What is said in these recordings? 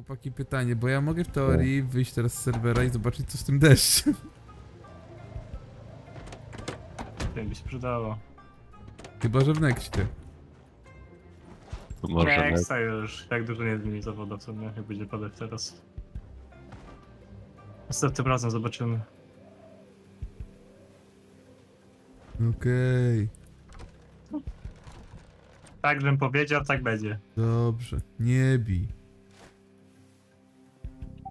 Chłopaki, pytanie, bo ja mogę w teorii wyjść teraz z serwera i zobaczyć co z tym deszczem. To by się przydało. Chyba, że w nexcie. Może nie. Nexa już, jak dużo nie zmieni zawodu w sumie, jak będzie padać teraz. Następnym razem zobaczymy. Okej, Tak, żebym powiedział, tak będzie. dobrze. Nie bij.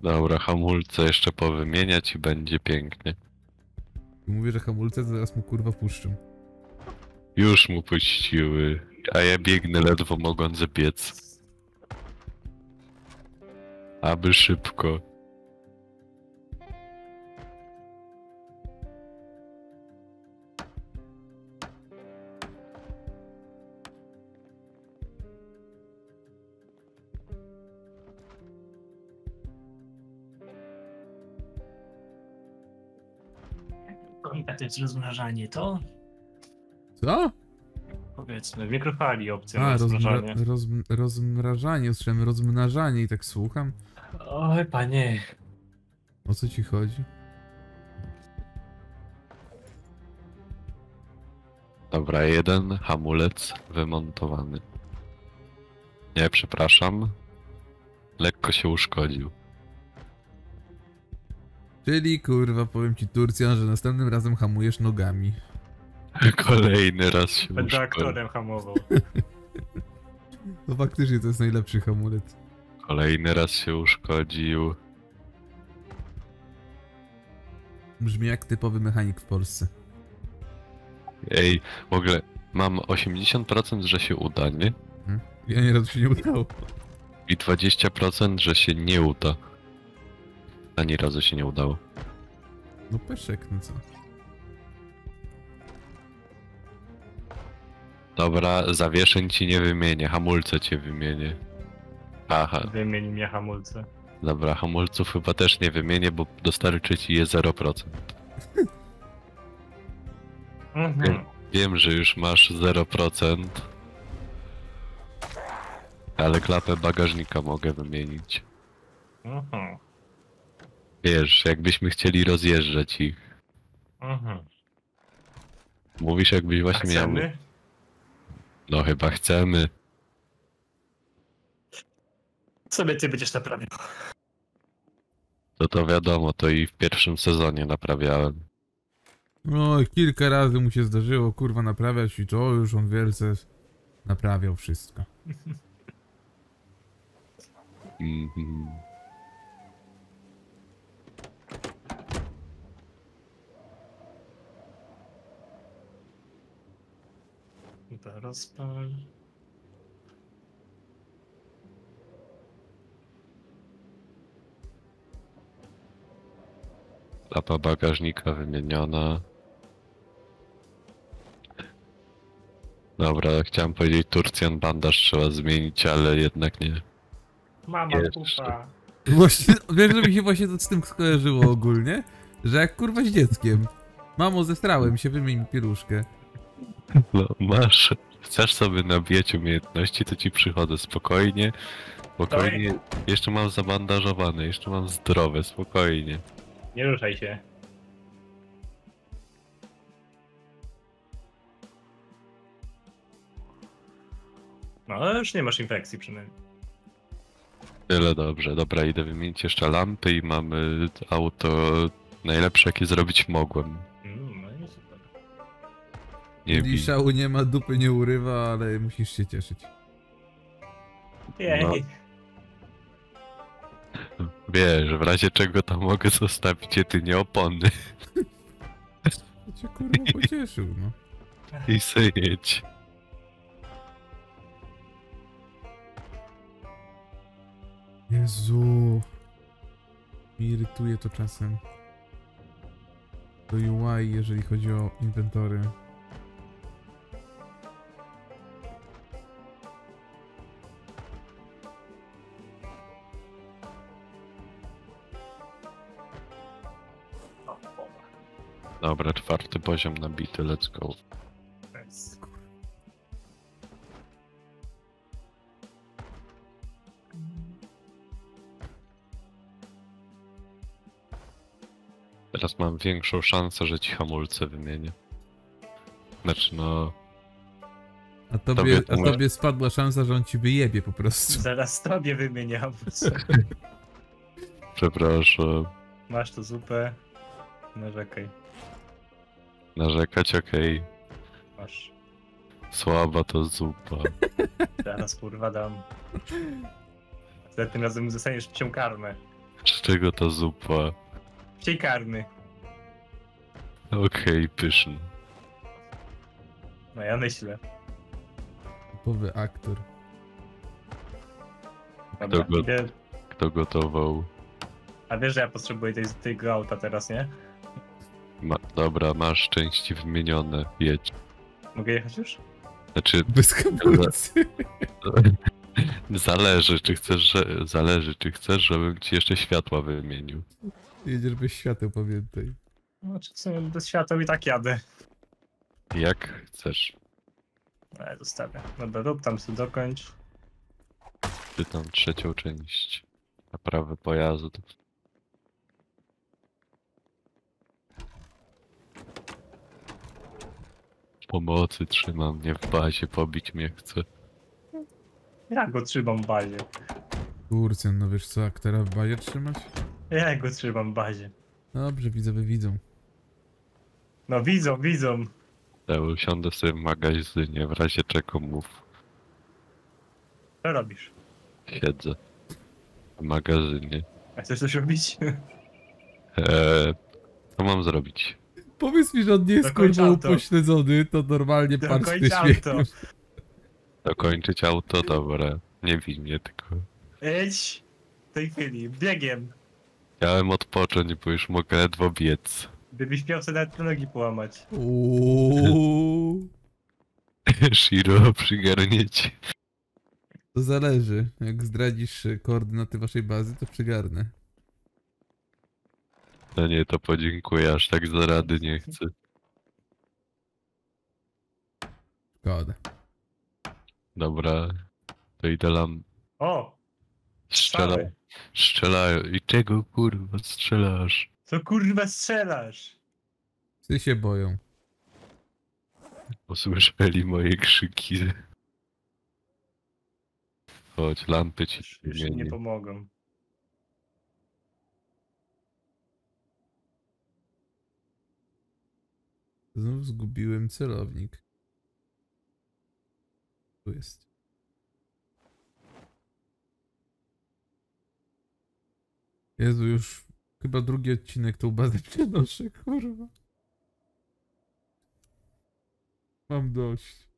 Dobra, hamulce jeszcze powymieniać i będzie pięknie. Mówię, że hamulce, zaraz mu kurwa puszczą. Już mu puściły, a ja biegnę ledwo mogąc zabiec. Aby szybko. Jest rozmrażanie, to? Co? Powiedzmy, w mikrofali opcja A, na rozmra rozmrażanie. rozmrażanie, usłyszałem rozmnażanie i tak słucham. Oj, panie. O co ci chodzi? Dobra, jeden hamulec wymontowany. Nie, przepraszam. Lekko się uszkodził. Czyli kurwa, powiem ci Turcjan, że następnym razem hamujesz nogami. Kolejny raz się Będę uszkodził. aktorem hamował. To faktycznie to jest najlepszy hamulec. Kolejny raz się uszkodził. Brzmi jak typowy mechanik w Polsce. Ej, w ogóle mam 80%, że się uda, nie? Ja nie razu się nie udało. I 20%, że się nie uda. Ani razu się nie udało. No peszek, no co? Dobra, zawieszeń ci nie wymienię, hamulce cię wymienię. Aha, Wymieni mnie hamulce. dobra, hamulców chyba też nie wymienię, bo dostarczy ci je 0%. Mhm. Wiem, że już masz 0%. Ale klapę bagażnika mogę wymienić. Mhm. Wiesz, jakbyśmy chcieli rozjeżdżać ich. Mhm. Mówisz, jakbyś właśnie miał. Chcemy? No chyba chcemy. Sobie ty będziesz naprawiał. To to wiadomo, to i w pierwszym sezonie naprawiałem. No, kilka razy mu się zdarzyło, kurwa, naprawiać i to już on wielce naprawiał wszystko. Mhm. To rozpal. Klapa bagażnika wymieniona. Dobra, chciałem powiedzieć Turcjan bandaż trzeba zmienić, ale jednak nie. Mama pupa. Właśnie, wiesz, że mi się właśnie to z tym skojarzyło ogólnie? Że jak kurwa z dzieckiem. Mamo, zestrałem się, wymień mi pieluszkę. No masz, chcesz sobie nabijać umiejętności, to ci przychodzę spokojnie. Spokojnie. Jeszcze mam zabandażowane, jeszcze mam zdrowe, spokojnie. Nie ruszaj się. No, ale już nie masz infekcji przynajmniej. Tyle dobrze. Dobra, idę wymienić jeszcze lampy i mamy auto najlepsze jakie zrobić mogłem. Nie bij. szału nie ma, dupy nie urywa, ale musisz się cieszyć. Jej. No. Wiesz, w razie czego tam mogę zostawić jedynie opony To cię kurwa pocieszył, no. i syć. Jezu. Mi irytuje to czasem. To UI, jeżeli chodzi o inwentory. Dobra, czwarty poziom nabity, let's go. Teraz mam większą szansę, że ci hamulce wymienię. Znaczy no... A tobie, tobie, a tobie spadła szansa, że on ci wyjebie po prostu. Zaraz tobie wymienię hamulce. Przepraszam. Masz tu zupę. No, Narzekaj. Narzekać okej. Masz. Słaba to zupa. Teraz kurwa dam. Za tym razem zostaniesz psią karmę. Z czego to zupa? Psiej karmy. Okej, pyszny. No ja myślę. Typowy aktor. Dobra, idę. Kto gotował? A wiesz, że ja potrzebuję tej, tego auta teraz, nie? Ma, dobra, masz części wymienione. Jedź. Mogę jechać już? Znaczy, Bez hamulcy. zależy, czy chcesz, że, zależy, czy chcesz, żebym ci jeszcze światła wymienił. Jedziesz bez świateł, pamiętaj. No, czy w sumie bez światła i tak jadę. Jak chcesz. Ale zostawię. Dobra, rób tam sobie dokończ. Czytam trzecią część. Naprawy pojazdu. Pomocy trzyma mnie w bazie, pobić mnie chce. Ja go trzymam w bazie. Kurczę, no wiesz co, aktora w bazie trzymać? Ja go trzymam w bazie. Dobrze, widzowie widzą. No widzą, widzą. Ja usiądę sobie w magazynie, w razie czego mów. Co robisz? Siedzę. W magazynie. A chcesz coś robić? Eee, co mam zrobić? Powiedz mi, że on nie jest Dokończ kurwa auto. upośledzony, to normalnie pan Dokończ się auto. Dokończyć auto? Dobra. Nie bij mnie tylko. Idź. W tej chwili. Biegiem. Chciałem odpocząć, bo już mogę ledwo biec. Gdybyś miał sobie nawet nogi połamać. Uuu. Shiro, przygarnię cię. To zależy. Jak zdradzisz e, koordynaty waszej bazy, to przygarnę. No nie, to podziękuję, aż tak za rady nie chcę. Szkoda. Dobra, to idę tam O! strzela, Strzały. strzelają. I czego kurwa strzelasz? Co kurwa strzelasz? Ty się boją. Usłyszeli moje krzyki. Chodź, lampy ci Już, już nie pomogą. Znów zgubiłem celownik. Tu jest. Jezu, już chyba drugi odcinek tą bazę przenoszę, kurwa. Mam dość.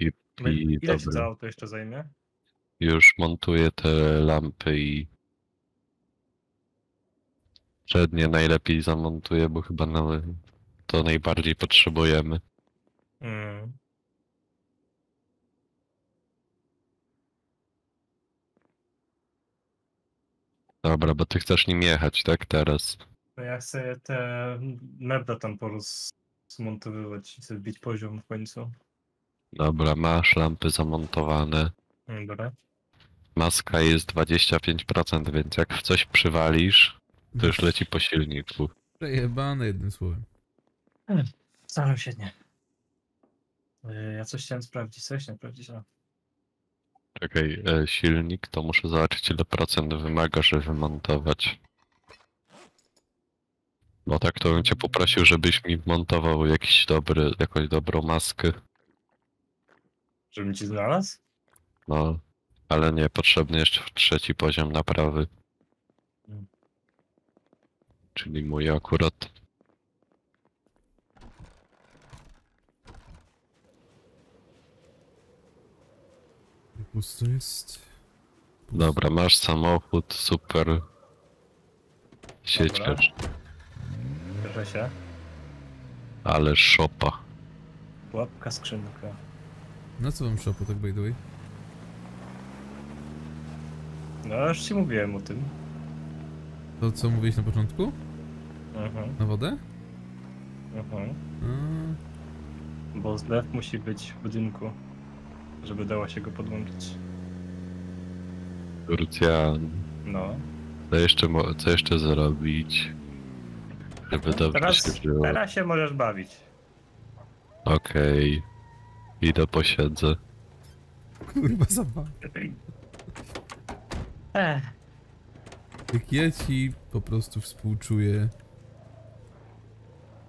I, i Ile się to auto jeszcze zajmie? już montuję te lampy i przednie najlepiej zamontuję, bo chyba na, to najbardziej potrzebujemy. Mm. Dobra, bo ty chcesz nim jechać, tak? Teraz. No ja chcę te meble tam porozmontowywać i sobie bić poziom w końcu. Dobra, masz lampy zamontowane. Dobra. Maska jest 25%, więc jak w coś przywalisz, to już leci po silniku. Przejebane jednym słowem. Staram się nie. Y, Ja coś chciałem sprawdzić, coś chciałem sprawdzić, a Czekaj, e, silnik, to muszę zobaczyć ile procent wymaga, żeby wymontować. Bo tak to bym cię poprosił, żebyś mi montował jakiś dobry, jakąś dobrą maskę. żebym ci znalazł? No, ale nie, potrzebny jeszcze trzeci poziom naprawy. Czyli mój akurat. Pusto jest. Pusto. Dobra, masz samochód, super. Dobra. ciesz. Proszę się. Ale szopa. Pułapka, skrzynka. Na co wam szopu, tak by the way? No już ci mówiłem o tym. To co mówiłeś na początku? Mhm, Na wodę? mhm. A, Bo zlew musi być w budynku, żeby dało się go podłączyć. Turcja, No. Co jeszcze, mo- co jeszcze zrobić? Żeby dobrze Teraz, się żyło. teraz się możesz bawić. Okej. Idę posiedzę. Kurwa zabawa. Ech, Jak ja ci po prostu współczuję.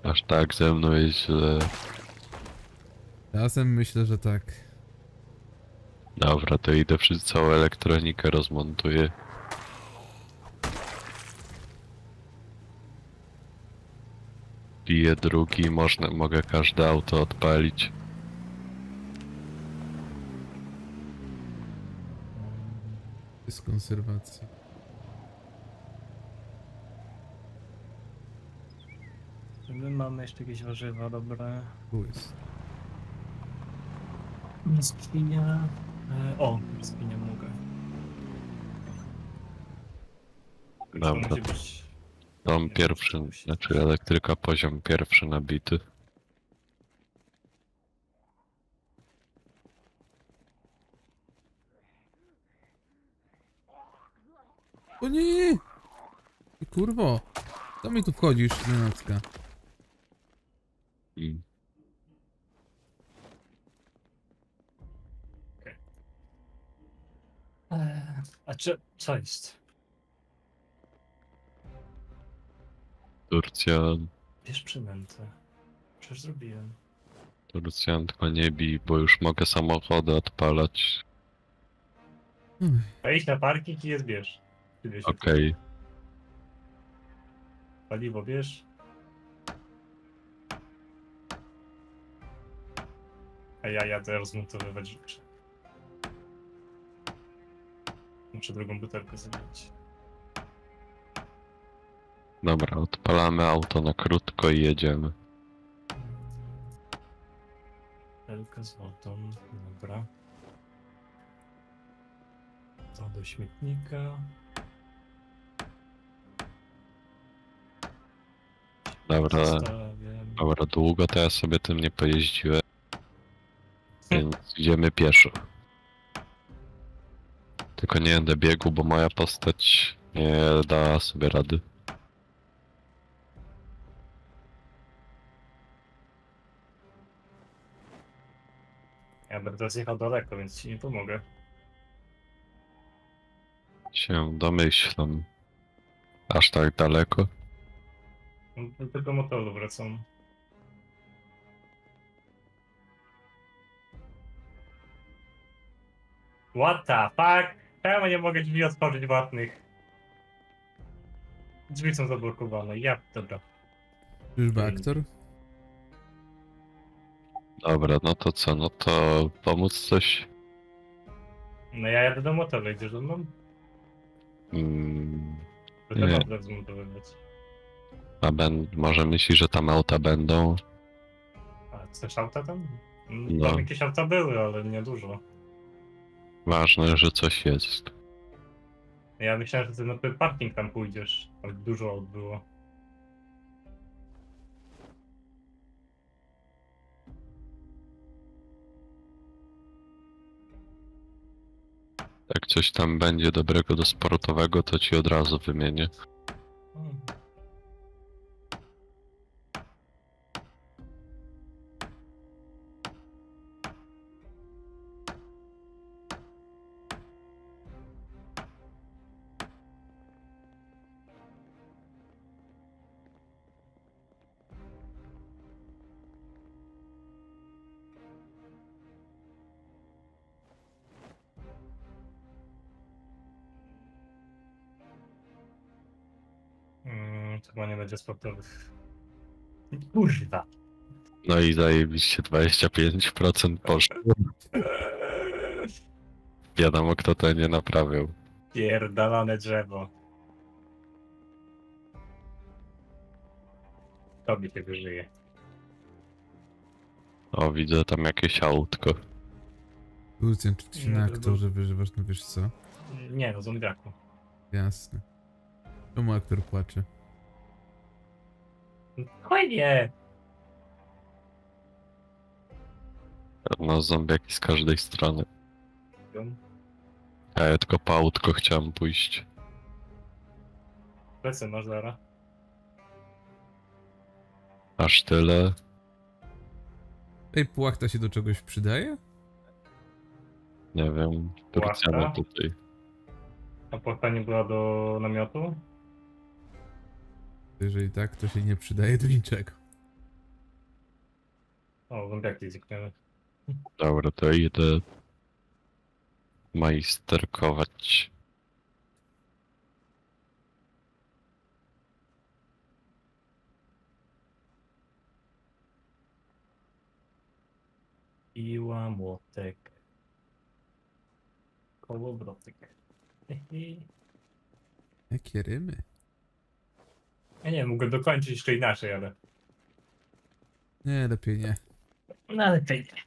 Aż tak ze mną jest źle. Czasem myślę, że tak. Dobra, to idę przy całą elektronikę rozmontuję. Piję drugi, można, mogę każde auto odpalić. Jest konserwacja. My mamy jeszcze jakieś warzywa, dobre. Tu jest. Jaskinia. E, o, jaskinia mogę. Dobra, tam pierwszy, znaczy elektryka poziom pierwszy nabity. O nie. Ty Kurwo. Co mi tu wchodzisz, Lenocka? Mm. Eee, A czy, co jest? Turcja, Bierz przynętę. Przecież zrobiłem. Turcjan tylko nie bij, bo już mogę samochody odpalać. Wejdź na parking i je zbierz. Tyle się Okej, Paliwo bierz. A ja jadę rozmontowywać rzeczy. Muszę drugą butelkę zrobić. dobra, odpalamy auto na krótko i jedziemy. Butelka z wodą. Dobra. To do śmietnika. Dobra, Zostawiam. dobra, długo to ja sobie tym nie pojeździłem. Idziemy pieszo. Tylko nie będę biegł, bo moja postać nie da sobie rady. Ja będę teraz jechał daleko, więc ci nie pomogę. Się domyślam. Aż tak daleko? No, Do tego motelu wracam. What the fuck? Czemu nie mogę drzwi otworzyć własnych? Drzwi są zablokowane. Ja, dobra. Czyżby Mm. aktor? Dobra, no to co, no to pomóc coś? No ja jadę do motelu, idziesz ze mną? Mm, Będę Nie. zmontowywać. a ben, może myślisz, że tam auta będą? A chcesz auta tam? Mm, No. Tam jakieś auta były, ale nie dużo. Ważne, że coś jest. Ja myślałem, że ty na ten parking tam pójdziesz, ale dużo było. Jak coś tam będzie dobrego do sportowego, to ci od razu wymienię. Hmm. Będzie sportowych. Kurwa. No i zajebiście 25% poszło. Wiadomo kto to nie naprawiał. Pierdolone drzewo. Tobie się wyżyje. O, widzę tam jakieś autko. Lucian, czy ty się Nie, na to aktorze wyżywasz? No wiesz co? Nie, no zombiaku. Jasne. Czemu aktor płacze? Fajnie! No zombiaki z każdej strony. A ja tylko po autko chciałem pójść. Lecę masz zara. Aż tyle. Ej, płachta się do czegoś przydaje? Nie wiem. Turcja ma tutaj. A płachta nie była do namiotu? Jeżeli tak, to się nie przydaje do niczego. O, zombiaki zniknęły. Dobra, to idę majsterkować. Piła, młotek. Kołowrotek. Jakie rymy? Ja nie wiem, mogę dokończyć jeszcze inaczej, ale... Nie, lepiej nie. No ale lepiej nie.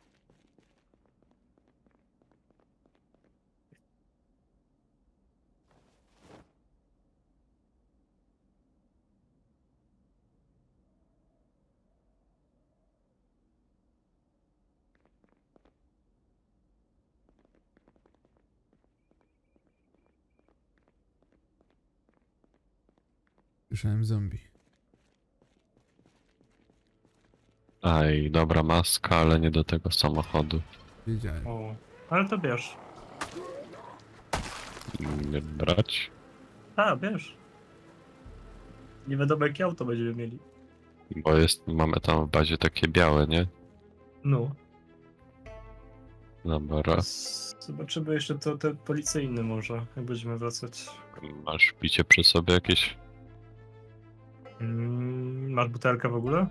Słyszałem zombie. Aj, dobra maska, ale nie do tego samochodu. Wiedziałem. O, ale to bierz. Nie brać? A, bierz. Nie wiadomo jakie auto będziemy mieli. Bo jest, mamy tam w bazie takie białe, nie? No. Dobra. S- Zobaczymy jeszcze to te policyjne może, jak będziemy wracać. Masz picie przy sobie jakieś? Mm, masz butelkę w ogóle?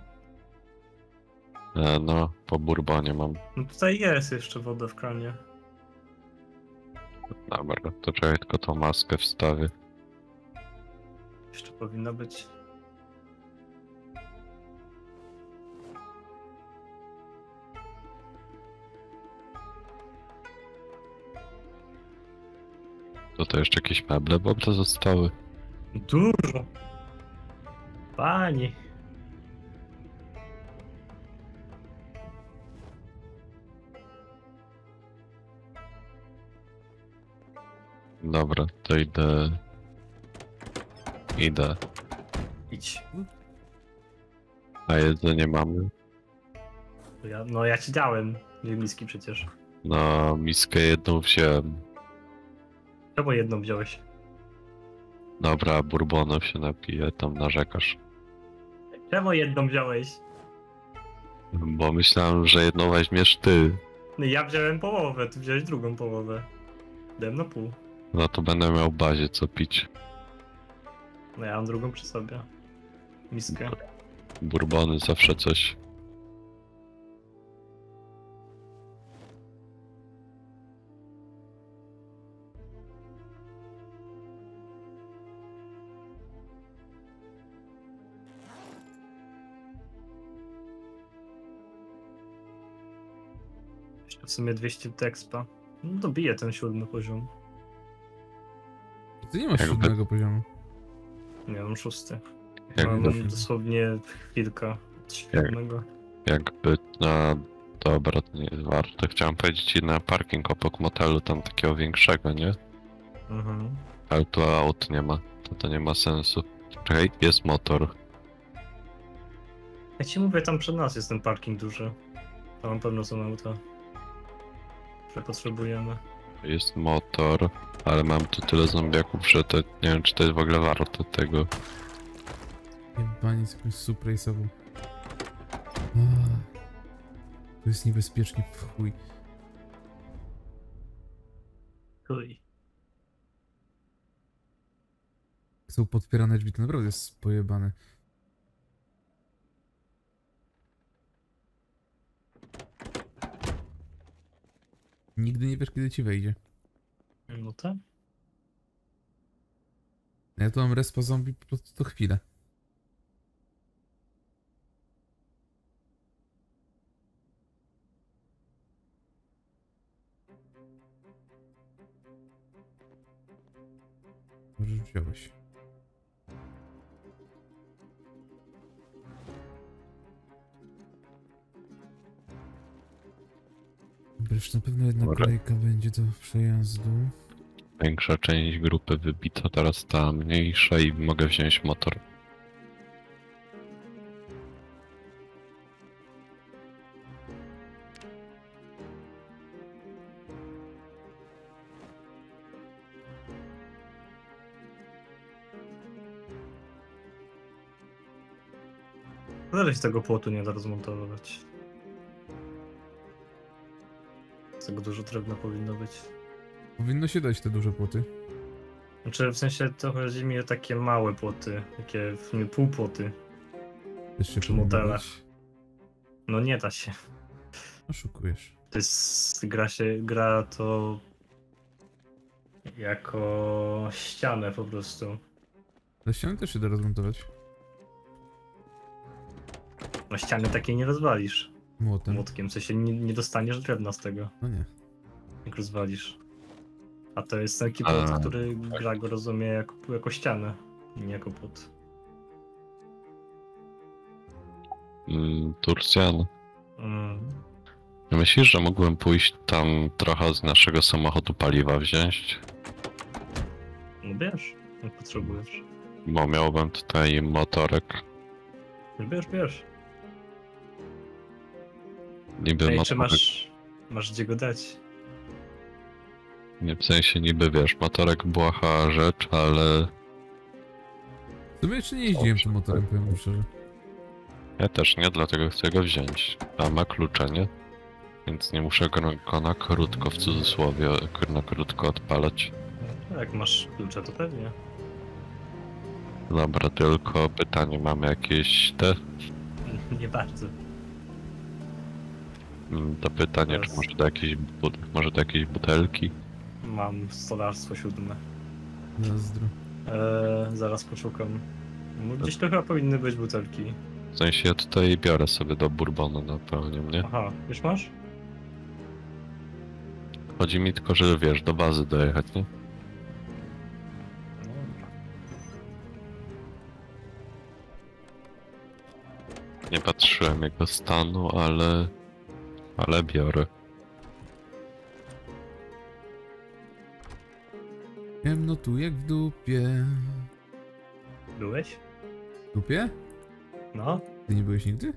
E, no, po bourbonie mam. No tutaj jest jeszcze woda w kranie. Dobra, to czekaj, tylko tą maskę wstawię. Jeszcze powinna być. To to jeszcze jakieś meble, bo to zostały. Dużo. Pani. Dobra, to idę. Idę. Idź. A jedzenie mamy? Ja, no ja ci dałem. Dwie miski przecież. No, miskę jedną wziąłem. Czemu jedną wziąłeś? Dobra, bourbonu się napiję, tam narzekasz. Czemu jedną wziąłeś? Bo myślałem, że jedną weźmiesz ty. No ja wziąłem połowę, ty wziąłeś drugą połowę. Dałem na pół. No to będę miał bazie co pić. No ja mam drugą przy sobie. Miskę. Bourbony zawsze coś. W sumie 200 expa. No to bije ten siódmy poziom. Ty nie masz Jakby- siódmego poziomu. Nie, mam szósty. Jakby, Mam dosłownie chwilkę od siódmego. jakby na... Dobra, to nie jest warte. Chciałem powiedzieć ci na parking obok motelu, tam takiego większego, nie? Mhm. Ale tu aut nie ma. To to nie ma sensu. Czekaj, jest motor. Ja ci mówię, tam przed nas jest ten parking duży. Tam na pewno są auta, które potrzebujemy. Jest motor, ale mam tu tyle zombiaków, że to nie wiem, czy to jest w ogóle warte tego. Jebanie z jakąś suprejsową. To jest niebezpiecznie w chuj. Chuj. Są podpierane drzwi, to naprawdę jest pojebane. Nigdy nie wiesz, kiedy ci wejdzie. No tak. Ja tu mam respa zombie po prostu co chwilę. Już wziąłeś. Już na pewno jedna Dobra. kolejka będzie do przejazdu. Większa część grupy wybita, teraz ta mniejsza i mogę wziąć motor. Dalej się tego płotu nie da rozmontować. Tego dużo drewna powinno być. Powinno się dać te duże płoty. Znaczy w sensie to chodzi mi o takie małe płoty, takie w sumie półpłoty. Też się Przy. No nie da się. Oszukujesz. To jest, gra się, gra to jako ścianę po prostu. Ale ściany też się da rozmontować. No ściany takiej nie rozwalisz Młotem. młotkiem, w sensie nie, nie dostaniesz drewna z tego, No nie. jak rozwalisz. A to jest taki A, płot, który gra go rozumie jako, jako ścianę, nie jako płot. Mm, Turcjan, Mm. myślisz, że mógłbym pójść tam trochę z naszego samochodu paliwa wziąć? No bierz, jak potrzebujesz. Bo miałbym tutaj motorek. Bierz, bierz. Niby Ej, czy motorek, masz, masz gdzie go dać? nie w sensie niby wiesz, motorek błaha rzecz, ale W sumie jeszcze nie jeździłem tym motorem, powiem szczerze. ja też nie, dlatego chcę go wziąć. A ma klucze, nie? Więc nie muszę go, go na krótko, w cudzysłowie, na krótko odpalać. No, Jak masz klucze, to pewnie. Dobra, tylko pytanie, mamy jakieś te Nie bardzo. Mm, do pytania, czy może do jakiejś, może do jakiejś butelki? Mam stolarstwo siódme. Zazdro. Eee, zaraz poszukam. No, Gdzieś to chyba powinny być butelki. W sensie ja tutaj biorę sobie do bourbonu napełniam, nie? Aha, już masz? Chodzi mi tylko, że wiesz, do bazy dojechać, nie? No dobra. Nie patrzyłem jego stanu, ale... Ale biorę. Ciemno tu jak w dupie. Byłeś? W dupie? No. Ty nie byłeś nigdy?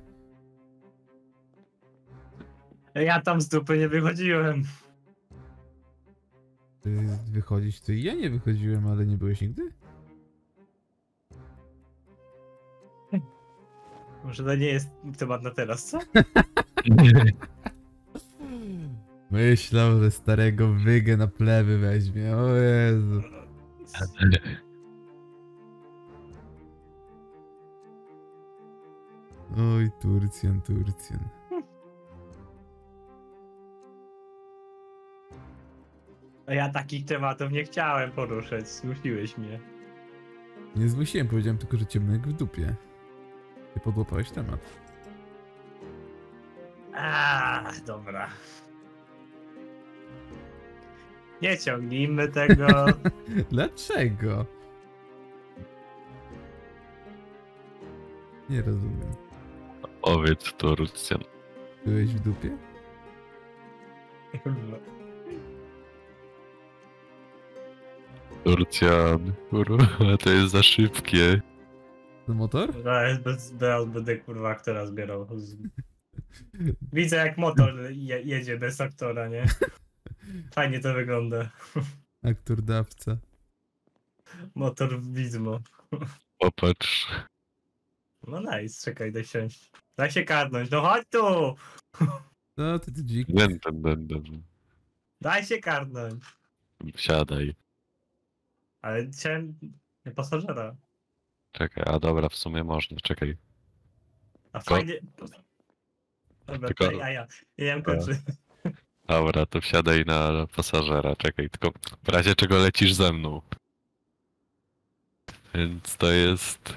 Ja tam z dupy nie wychodziłem. Ty wychodzić, ty ja nie wychodziłem, ale nie byłeś nigdy? Może to nie jest temat na teraz, co? Myślał, że starego wygę na plewy weźmie, o Jezu. Oj, Turcjan, Turcjan. A ja takich tematów nie chciałem poruszać, zmusiłeś mnie. Nie zmusiłem, powiedziałem tylko, że ciemno jak w dupie. Ty podłapałeś temat. A, dobra. Nie ciągnijmy tego. Dlaczego? Nie rozumiem. Powiedz Turcjan. Byłeś w dupie? Turcjan, kurwa, to jest za szybkie. Ten motor? Zaraz bez, teraz będę kurwa aktora zbierał. Z- Widzę jak motor je, jedzie bez aktora, nie? Fajnie to wygląda. Aktor dawca. Motor w widmo. Popatrz. No nice, czekaj, daj siąść. Daj się karnąć, no chodź tu! No, ty, ty dzik. Den, den. Daj się karnąć. Wsiadaj. Ale chciałem nie pasażera. Czekaj, a dobra, w sumie można, czekaj. A fajnie... Dobra, Tylko- to ja, ja. Ja ją kończę. Dobra, to wsiadaj na pasażera, czekaj, tylko w razie czego lecisz ze mną. Więc to jest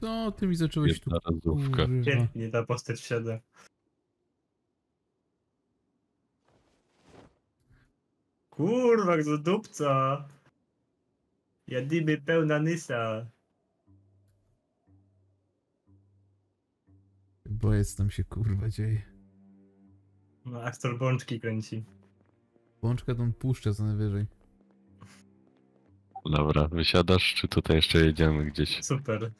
No, ty mi zacząłeś tu... kurwa. Świetnie ta postać wsiada. Kurwa, jak dupca. Jadymy pełna nysa. Bojec tam się kurwa dzieje. No, aktor bączki kręci. Łączka tą puszcza co najwyżej. Dobra, wysiadasz, czy tutaj jeszcze jedziemy gdzieś? Super.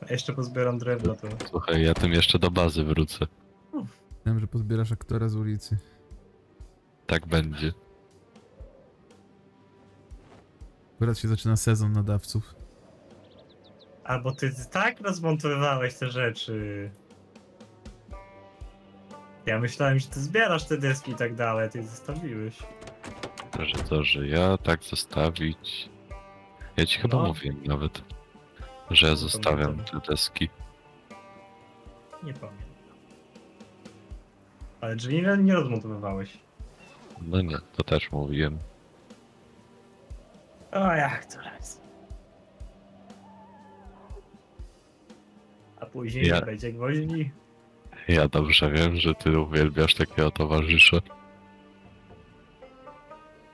A jeszcze pozbieram drewno, to Słuchaj, ja tym jeszcze do bazy wrócę. Wiem, że pozbierasz aktora z ulicy. Tak będzie. Akurat się zaczyna sezon nadawców. Albo ty tak rozmontowywałeś te rzeczy. Ja myślałem, że ty zbierasz te deski i tak dalej, ty je zostawiłeś. Że to, że ja tak zostawić. Ja ci chyba No. mówiłem nawet, że ja zostawiam te deski. Nie pamiętam. Ale drzwi nie, nie rozmontowywałeś. No nie, to też mówiłem. O jak to raz. A później Ja- będzie gwoździ. Ja dobrze wiem, że ty uwielbiasz takiego towarzysza.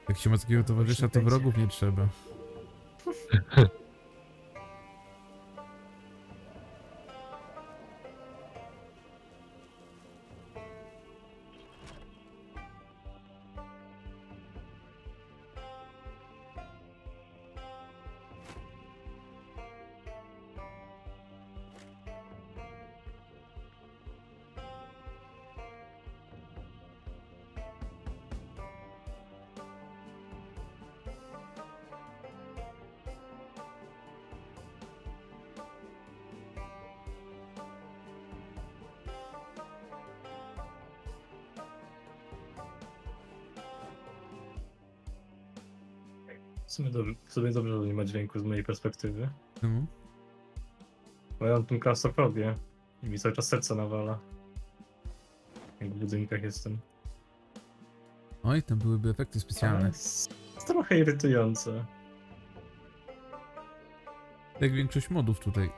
Jak się ma takiego towarzysza, to wrogów nie trzeba. W sumie dobrze, w sumie dobrze, że nie ma dźwięku z mojej perspektywy. Czemu? Bo ja mam tą klaustrofobię i mi cały czas serce nawala. Jak w budynkach jestem. Oj, tam byłyby efekty specjalne. jest trochę irytujące. Jak większość modów tutaj.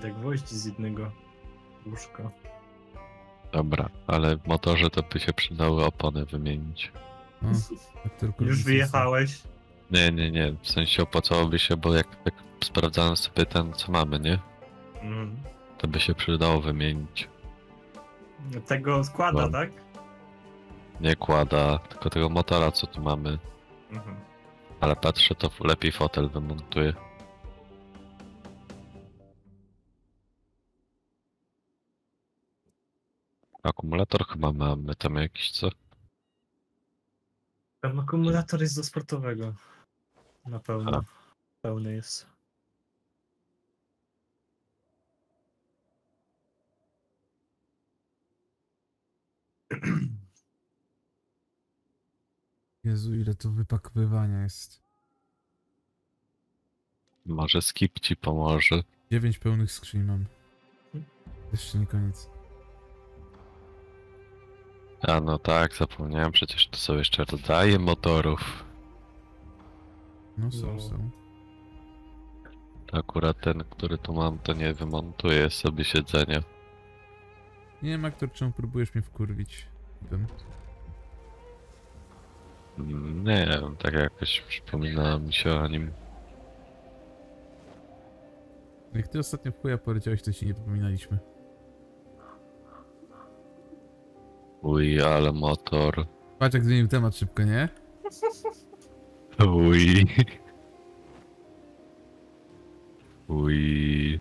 Tak gwoździ z jednego łóżka. Dobra, ale w motorze to by się przydały opony wymienić. O, aktor Już wyjechałeś? Nie, nie, nie, w sensie opłacałoby się, bo jak tak sprawdzałem sobie ten, co mamy, nie? Mhm. To by się przydało wymienić. Tego składa, No. tak? Nie kłada, tylko tego motora, co tu mamy. Mhm. Ale patrzę, to lepiej fotel wymontuję. Akumulator chyba mamy tam jakiś, co? Ten akumulator jest do sportowego. Na pełno. A. Pełny jest. Jezu, ile tu wypakowywania jest. Może skip ci pomoże. Dziewięć pełnych skrzyń mam. Jeszcze nie koniec. A no tak, zapomniałem, przecież to są jeszcze rodzaje motorów. No są, No. są. Akurat ten, który tu mam, to nie wymontuje sobie siedzenia. Nie wiem, aktor, czemu próbujesz mnie wkurwić. Tym. Nie wiem, tak jakoś przypominała mi się o nim. Jak ty ostatnio w chuja poleciałeś, to ci nie dopominaliśmy. Uj, ale motor. Patrz jak zmienił temat szybko, nie? Uj. Uj.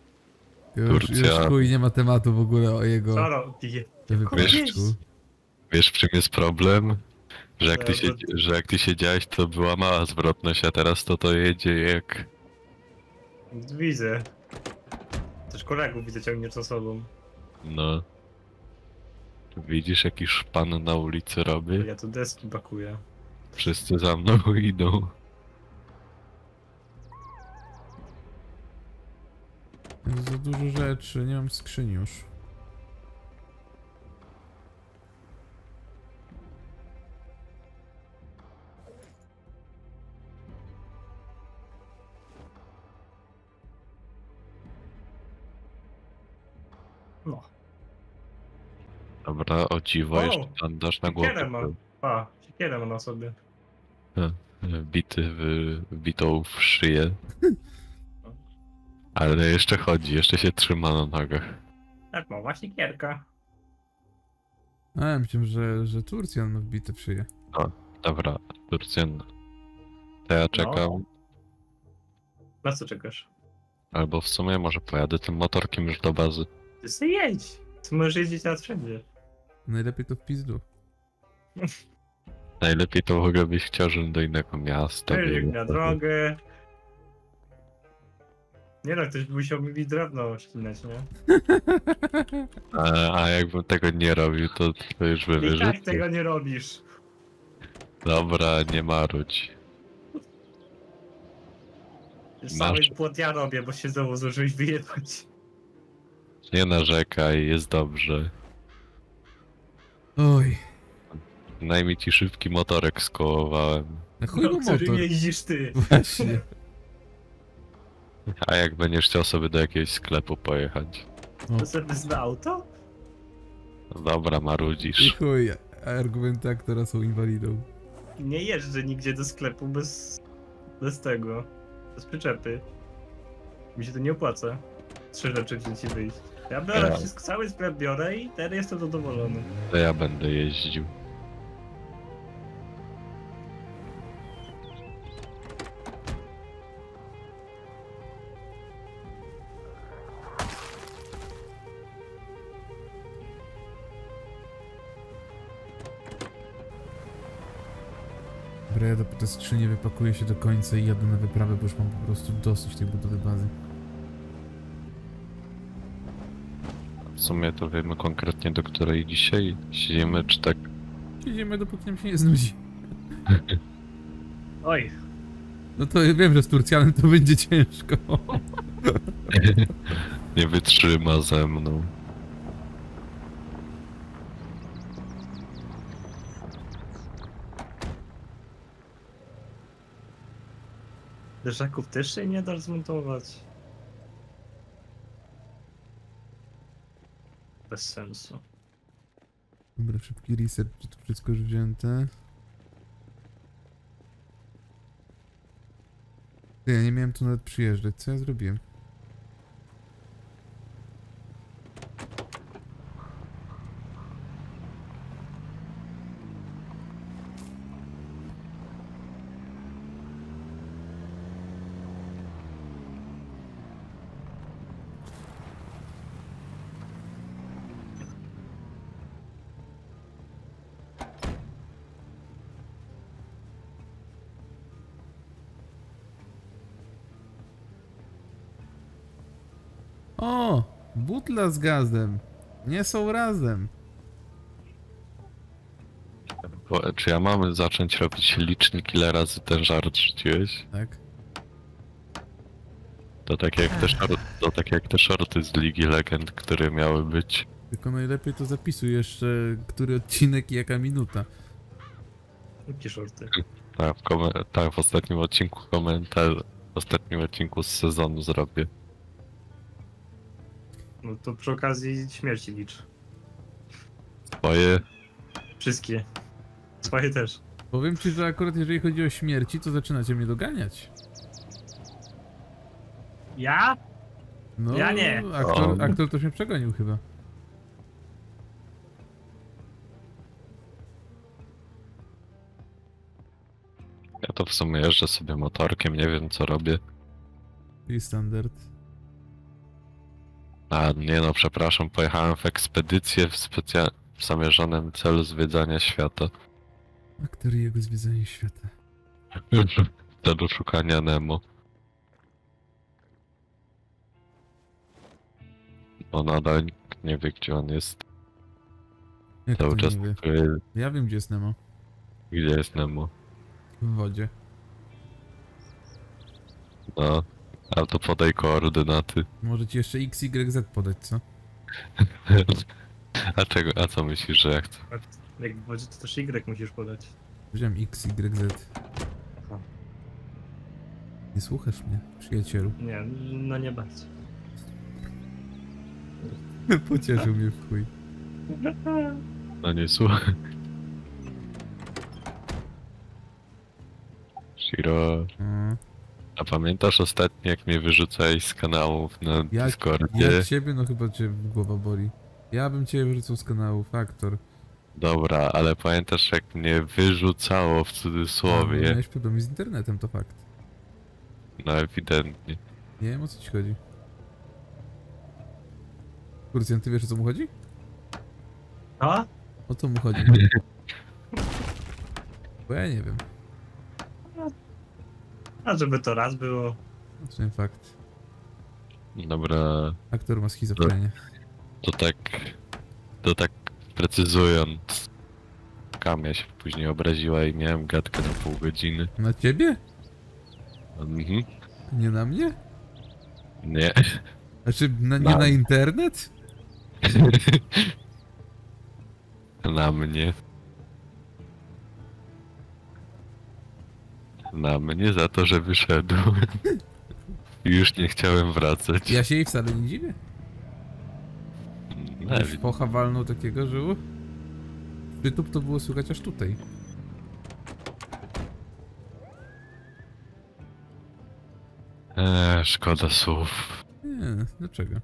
Już, Turcja. już chuj, nie ma tematu w ogóle o jego Co robi? wyprawczku. Wiesz, w czym jest problem? Że jak, ty się, że jak ty siedziałeś, to była mała zwrotność, a teraz to to jedzie jak... Widzę. Też kolegów widzę ciągniesz za sobą. No. Widzisz, jaki szpan na ulicy robi? Ja tu deski bakuję. Wszyscy za mną idą. Jest za dużo rzeczy, nie mam skrzyni już. Dobra, o dziwo, O! jeszcze bandaż na głowę. Siekierę mam. A, siekierę mam na sobie. Tak. wbity w, wbitą w szyję. Ale jeszcze chodzi, jeszcze się trzyma na nogach. Tak, ma właśnie kierka. A, ja myślałem, że, że Turcjan ma wbite w szyję. Dobra, Turcjan. To ja czekam. Na co czekasz? Albo w sumie może pojadę tym motorkiem już do bazy. Ty sobie jedź. Ty możesz jeździć teraz wszędzie. Najlepiej to w pizdu. Najlepiej to w ogóle byś chciał, żebym do innego miasta. Wyżej był. na drogę. Nie no, ktoś by musiał mi drewno ścinać, nie? A, a jakbym tego nie robił, to, to już by I tak tego nie robisz. Dobra, nie marudź. Cały Masz. płot ja robię, bo się znowu zdążyłeś wyjechać. Nie narzekaj, jest dobrze. Oj, Najmniej ci szybki motorek skołowałem. na chuj No, którym motor. jeździsz ty. Właśnie. A jak będziesz chciał sobie do jakiegoś sklepu pojechać? O. To sobie zna auto? No dobra, I marudzisz. chuj, argumenty aktora są inwalidą. Nie jeżdżę nigdzie do sklepu bez, bez tego. Bez przyczepy. Mi się to nie opłaca. Trzy rzeczy wziąć i wyjść. Ja biorę Ja. wszystko, cały sklep biorę i teraz jestem zadowolony. To ja będę jeździł. Dobra, ja do te skrzynie wypakuję się do końca i jadę na wyprawę, bo już mam po prostu dosyć tej budowy bazy. Sumie to wiemy konkretnie do której dzisiaj siedzimy, czy tak Siedzimy dopóki nam się nie znudzi. Oj, No to ja wiem, że z Turcjanem to będzie ciężko. nie wytrzyma ze mną. Deszaków też się nie da zmontować. Bez sensu. Dobra, szybki reset, czy to wszystko już wzięte? Ja nie miałem tu nawet przyjeżdżać, co ja zrobiłem? O! Butla z gazem. Nie są razem. Bo, czy ja mamy zacząć robić licznik ile razy ten żart rzuciłeś? Tak? To tak jak te, szor- to tak jak te shorty z Ligi Legend, które miały być. Tylko najlepiej to zapisuj jeszcze, który odcinek i jaka minuta. Jakie shorty? Tak, w, tak, w ostatnim odcinku komentarz, w ostatnim odcinku z sezonu zrobię. No to przy okazji śmierci licz. Twoje, Wszystkie. Swoje też. Powiem ci, że akurat jeżeli chodzi o śmierci, to zaczynacie mnie doganiać. Ja? No, Ja nie. Aktor, aktor to mnie przegonił chyba. ja to w sumie jeżdżę sobie motorkiem, nie wiem co robię. I standard. A nie no, przepraszam, pojechałem w ekspedycję w, specja- w zamierzonym celu zwiedzania świata. Aktor i jego zwiedzanie świata. W celu szukania Nemo. Bo nadal nikt nie wie gdzie on jest. Jak to Cały czas nie wie? wie, Ja wiem, gdzie jest Nemo. gdzie jest Nemo. W wodzie. No, a to podaj koordynaty. Może ci jeszcze X, Y, Z podać, co? A czego, a co myślisz, że ja chcę? A Jak w wodzie to też Y musisz podać. Wziąłem X, Y, Z. Aha. Nie słuchasz mnie, przyjacielu. Nie, no nie bardzo. Pocieszył mnie w chuj. No nie słuchaj. Shiro, No. A pamiętasz ostatnio jak mnie wyrzucałeś z kanałów na Ja- Discordzie? Ja ciebie, no chyba cię głowa boli. Ja bym cię wyrzucał z kanału, faktor. Dobra, ale pamiętasz jak mnie wyrzucało w No, cudzysłowie? miałeś problemy z internetem, to fakt. No ewidentnie. Nie wiem o co ci chodzi. Kurcjan, ty wiesz o co mu chodzi? A? O co mu chodzi? Bo ja nie wiem. A żeby to raz było. To nie fakt. Dobra, Aktor ma schizofrenię. to tak, to tak precyzując. Kamia się później obraziła i miałem gadkę na pół godziny. Na ciebie? Mhm. Nie na mnie? Nie. Znaczy, na, nie Na- na internet? Na mnie. Na mnie za to, że wyszedłem. I Już nie chciałem wracać. Ja się jej wcale nie dziwię. Już focha walnął takiego, że... Przytup to było słychać aż tutaj. eee, szkoda słów. Nie, dlaczego?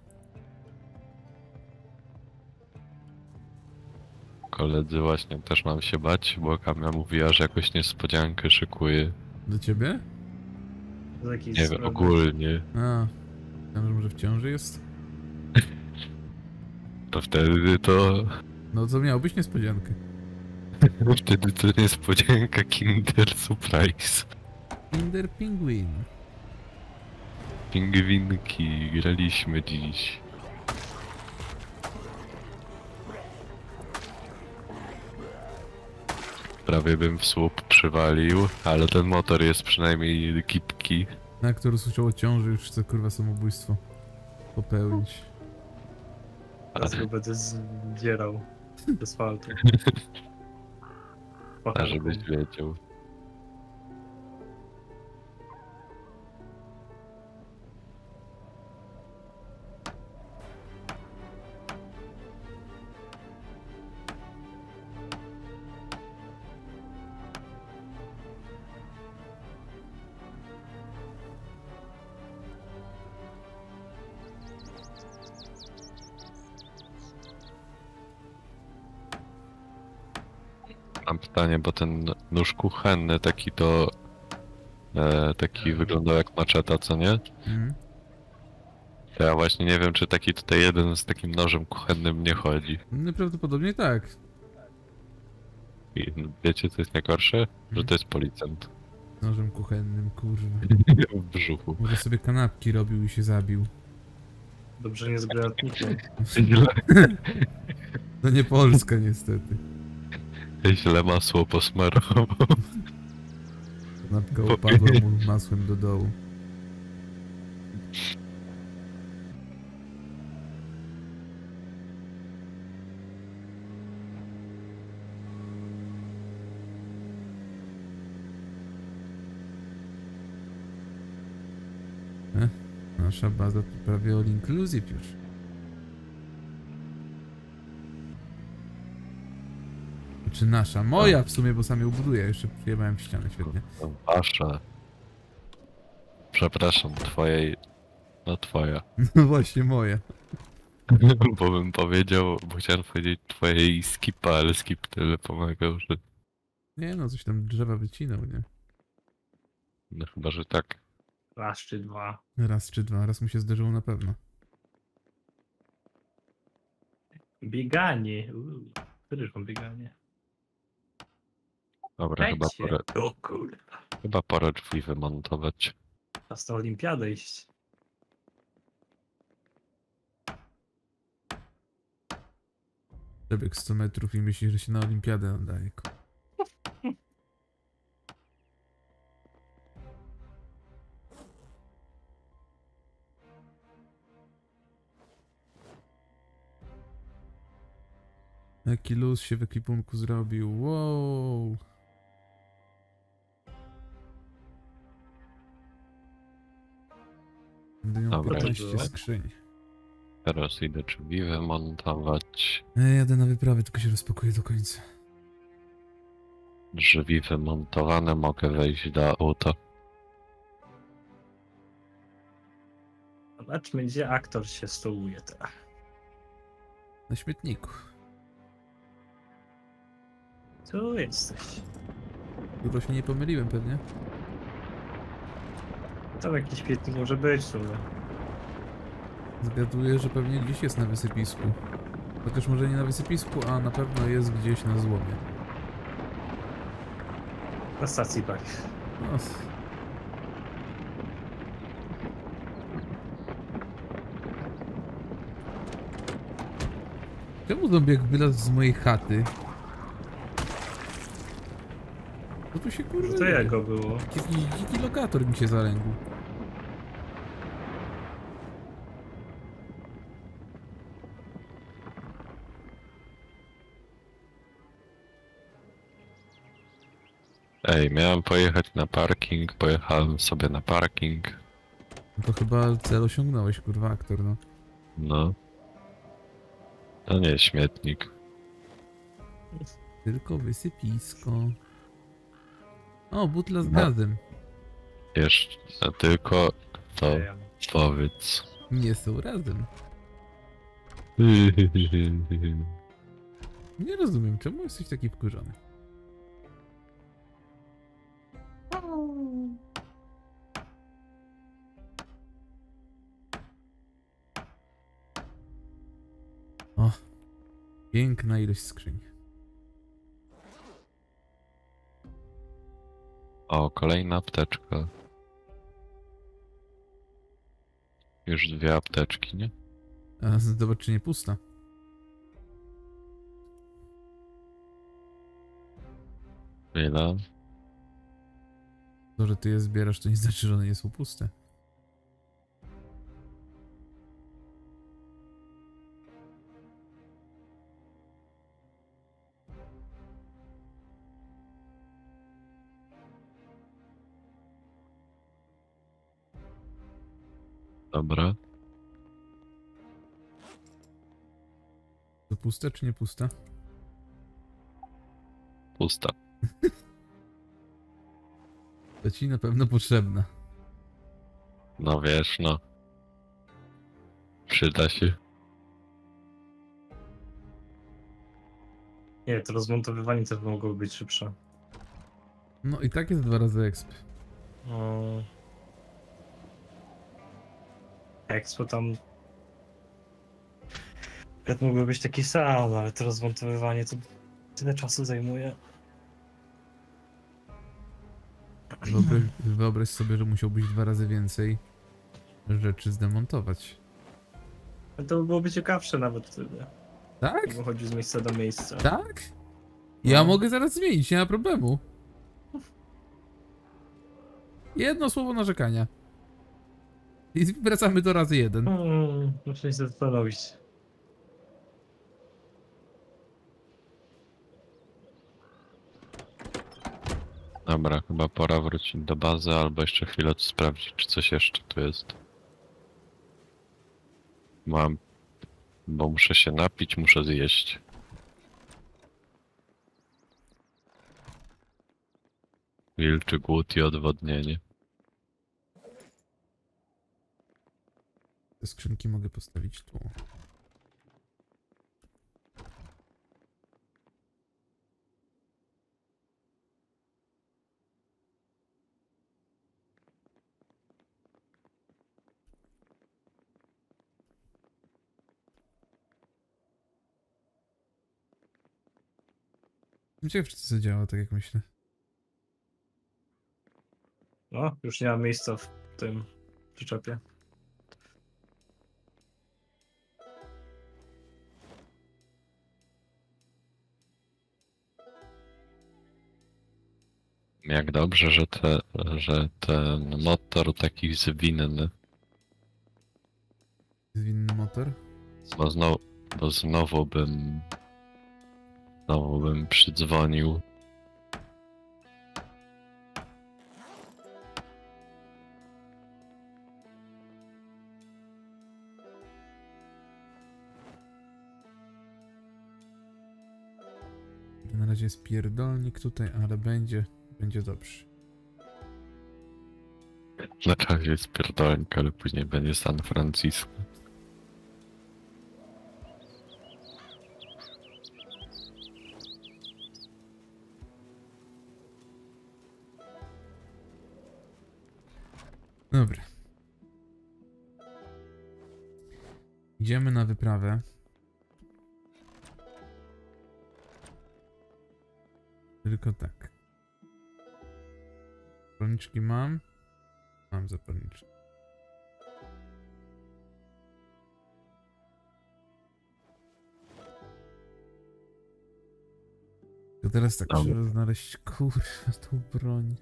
Koledzy właśnie też mam się bać, bo Kamia mówiła, że jakoś niespodziankę szykuje. Do ciebie? Nie wiem, ogólnie. A, myślałem, że może w ciąży jest? To wtedy to... No to miałbyś niespodziankę. Wtedy to niespodzianka Kinder Surprise. Kinder Penguin. Pingwinki graliśmy dziś. Prawie bym w słup przywalił, ale ten motor jest przynajmniej kipki. Aktor usłyszał o ciąży, już chce kurwa samobójstwo popełnić. Teraz go będę zdzierał z asfaltu. A żebyś wiedział. Mam pytanie, bo ten nóż kuchenny taki to... E, taki wyglądał jak maczeta, co nie? Mhm. To ja właśnie nie wiem, czy taki tutaj jeden z takim nożem kuchennym nie chodzi. No prawdopodobnie tak. I wiecie, co jest najgorsze? Że to jest policjant. Nożem kuchennym, kurwa. w brzuchu. Może sobie kanapki robił i się zabił. Dobrze nie z granatnikiem. To nie Polska niestety. Źle masło posmarował. Po- upadła mu masłem do dołu. Nasza baza to prawie all inclusive już. Czy nasza? Moja w sumie, bo sam ją buduję. Jeszcze przyjechałem w ścianę, świetnie. Wasza. Przepraszam, twojej... No twoja. No właśnie, moja. Bo bym powiedział, bo chciałem powiedzieć twojej skipa, ale skip tyle pomagał, że... Nie no, coś tam drzewa wycinał, nie? No chyba, że tak. Raz czy dwa. Raz czy dwa, raz mu się zdarzyło na pewno. Bieganie. Uuu. Mam bieganie? Dobra, chyba pora, O kurwa. chyba pora drzwi wymontować. Czas na olimpiadę iść. Przebieg 100 metrów i myśli, że się na olimpiadę nadaje. ku- Jaki luz się w ekwipunku zrobił. Wow. Będę miał Dobra, 15 już. skrzyń. Teraz idę drzwi wymontować. Ja jadę na wyprawę, tylko się rozpakuję do końca. Drzwi wymontowane, mogę wejść do auta. Zobaczmy, gdzie aktor się stołuje teraz. Na śmietniku. Tu jesteś. Dużo się nie pomyliłem pewnie. Tam jakiś świetnik może być w sumie. Zgaduję, że pewnie gdzieś jest na wysypisku. Chociaż może nie na wysypisku, a na pewno jest gdzieś na złomie. Na stacji paliw. No, Czemu zombiak wylazł z mojej chaty? Co tu się kurwa To jego było. Jakiś dziki lokator mi się zalęgł. Ej, miałem pojechać na parking, pojechałem sobie na parking. No to chyba cel osiągnąłeś, kurwa, aktor, no. No. To nie śmietnik. Tylko wysypisko. O, butla z No. gazem. Jeszcze tylko to powiedz. Nie są razem. Nie rozumiem, czemu jesteś taki wkurzony. O, piękna ilość skrzyń. O, kolejna apteczka. Już dwie apteczki, nie? A zobacz, czy nie pusta. Ile? To, że ty je zbierasz, to nie znaczy, że one nie są puste. Dobra. To puste czy nie puste? Pusta. To ci na pewno potrzebna. No wiesz, no. Przyda się. Nie, to rozmontowywanie też mogło być szybsze. No i tak jest dwa razy exp. O... Expo tam... Nawet mógłby być taki sam, ale to rozmontowywanie to tyle czasu zajmuje. Wyobraź, wyobraź sobie, że musiałbyś dwa razy więcej rzeczy zdemontować. Ale to by byłoby ciekawsze nawet wtedy. Tak? Jakbym chodził z miejsca do miejsca. Tak? Ja No. mogę zaraz zmienić, nie ma problemu. Jedno słowo narzekania. I wracamy do razy jeden. Hmm, muszę się zastanowić. Dobra, chyba pora wrócić do bazy, albo jeszcze chwilę sprawdzić, czy coś jeszcze tu jest. Mam... Bo muszę się napić, muszę zjeść. Wilczy głód i odwodnienie. Te skrzynki mogę postawić tu. Czy to zadziała tak jak myślę. No, już nie ma miejsca w tym przyczepie. Jak dobrze, że, te, że ten motor taki zwinny, Zwinny motor. bo znowu, bo znowu bym znowu bym przydzwonił. Na razie jest pierdolnik tutaj, ale będzie, będzie dobrze. Na razie jest pierdolnik, ale później będzie San Francisco. Dobra. Idziemy na wyprawę. Tylko tak. Zapalniczki mam. Mam zapalniczki. To teraz tak trzeba znaleźć kurwa tą broń.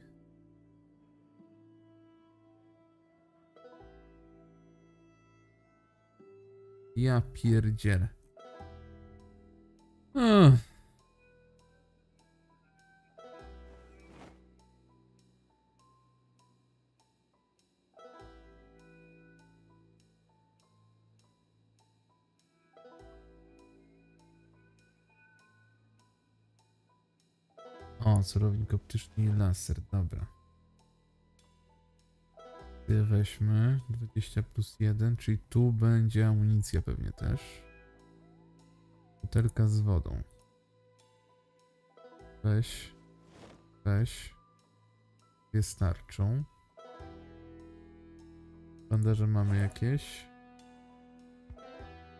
Ja pierdzielę. Ugh. Celownik optyczny i laser, dobra. Ty weźmy 20 plus 1, czyli tu będzie amunicja pewnie też. Butelka z wodą. Weź. Weź. Dwie starczą. Bandaże mamy jakieś.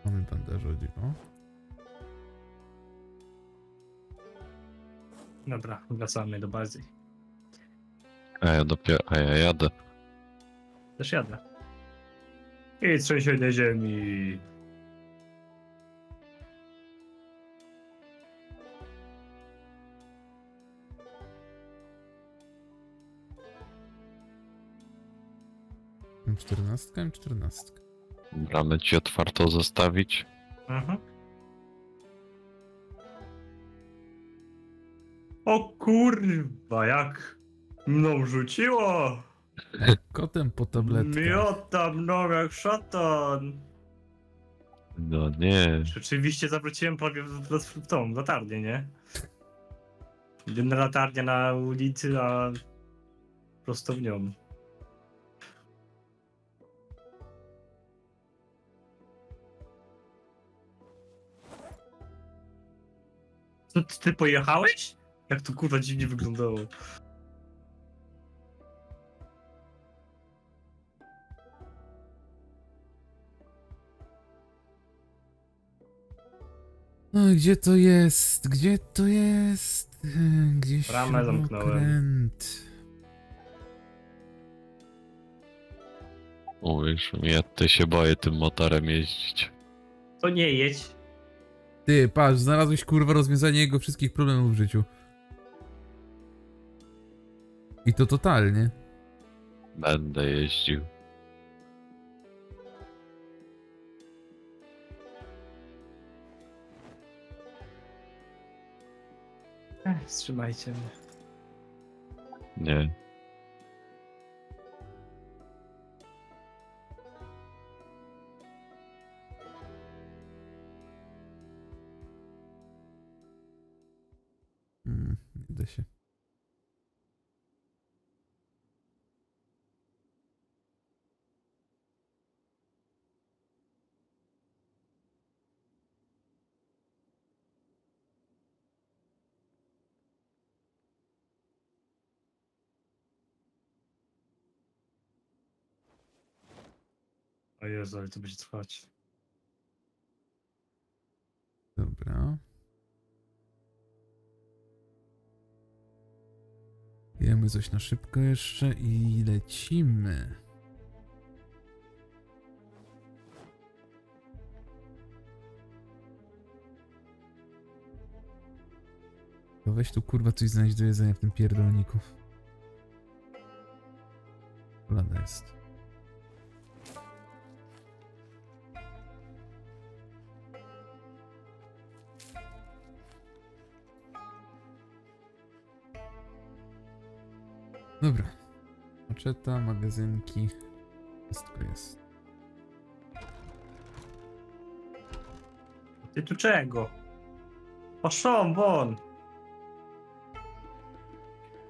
Mamy bandaże, o dziwo. Dobra, wracamy do bazy. A ja dopiero, a ja jadę. Też jadę. I trzęsienie ziemi. M14, M14. Bramę ci otwartą zostawić. Mhm. O kurwa, jak mną rzuciło! Kotem po tabletkę. Miota mną jak szatan! No nie. Rzeczywiście zawróciłem prawie w, w, w tą latarnię, nie? Jedna latarnia na ulicy, a prosto w nią. Co, ty, ty pojechałeś? Jak to kurwa dziwnie wyglądało. No, gdzie to jest? Gdzie to jest? Gdzieś Bramę zamknąłem. śrubokręt. Mówisz, ja ty się boję tym motorem jeździć. To nie jedź. Ty, patrz, znalazłeś kurwa rozwiązanie jego wszystkich problemów w życiu. I to totalnie. Będę jeździł. Ech, wstrzymajcie mnie. Nie. Mm, nie da się. Jezu, ale to będzie trwać. Dobra. Jemy coś na szybko jeszcze i lecimy. To weź tu kurwa coś znaleźć do jedzenia w tym pierdolniku. Czekolada jest. Dobra. Maczeta, magazynki. Wszystko jest. Ty tu czego? Poszłam won!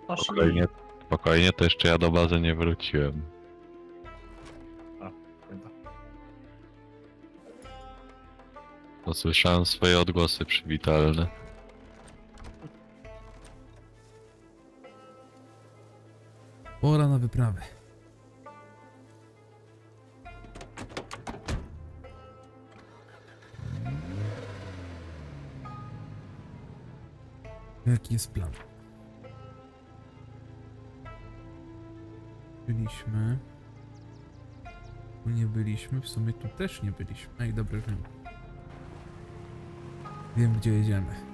Poszli. Spokojnie, spokojnie, to jeszcze ja do bazy nie wróciłem. Chyba. Usłyszałem swoje odgłosy przywitalne. Pora na wyprawę. Jaki jest plan? Byliśmy. Tu nie byliśmy, w sumie tu też nie byliśmy. Ej, dobrze wiem. Wiem, gdzie jedziemy.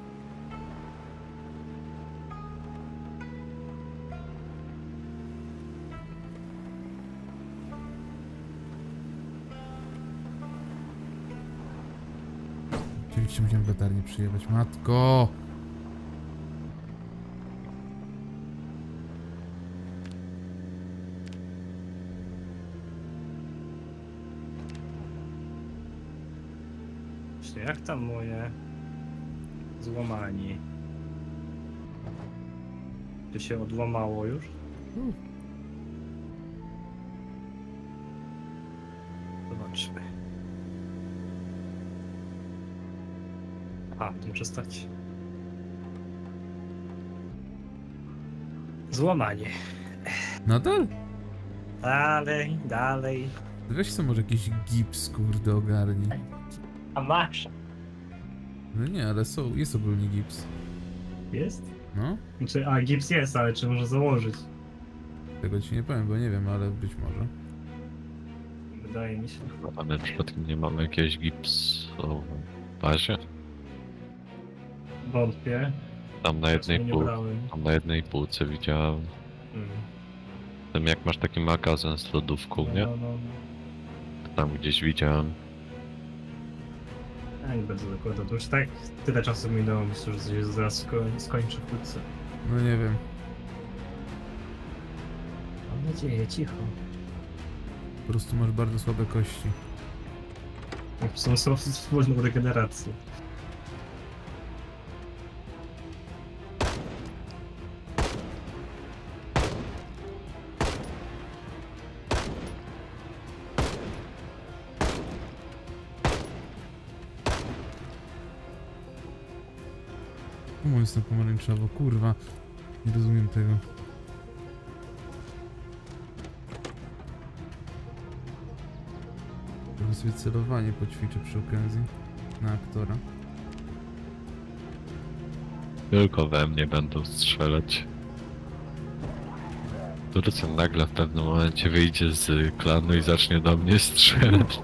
Oczywiście musiałem latarnię przyjechać. Matko! Jak tam moje złamanie? Czy się odłamało już? U. muszę stać. Złamanie. Nadal? Dalej, dalej. Weź sobie może jakiś gips, kurde, ogarnij. A masz? No nie, ale są, jest ogólnie gips. Jest? No, Znaczy, a gips jest, ale czy może założyć? tego ci nie powiem, bo nie wiem, ale być może. Wydaje mi się. A my przypadkiem nie mamy jakiegoś gipsu w bazie? Wątpię. Tam na jednej, nie pół, tam na jednej półce widziałem. Mm. Tam jak masz taki magazyn z lodówką, nie? No, no, no. To Tam gdzieś widziałem. Ja nie będę dokładał. To już tak tyle czasu minęło, myślę, że się zaraz sko skończy wkrótce. No nie wiem. Mam nadzieję, cicho. Po prostu masz bardzo słabe kości. Są są wspólną regenerację. Czemu jest to pomarańczowo? Kurwa. Nie rozumiem tego. Trochę sobie celowanie poćwiczę przy okazji. Na aktora. Tylko we mnie będą strzelać. Turcja nagle w pewnym momencie wyjdzie z klanu i zacznie do mnie strzelać.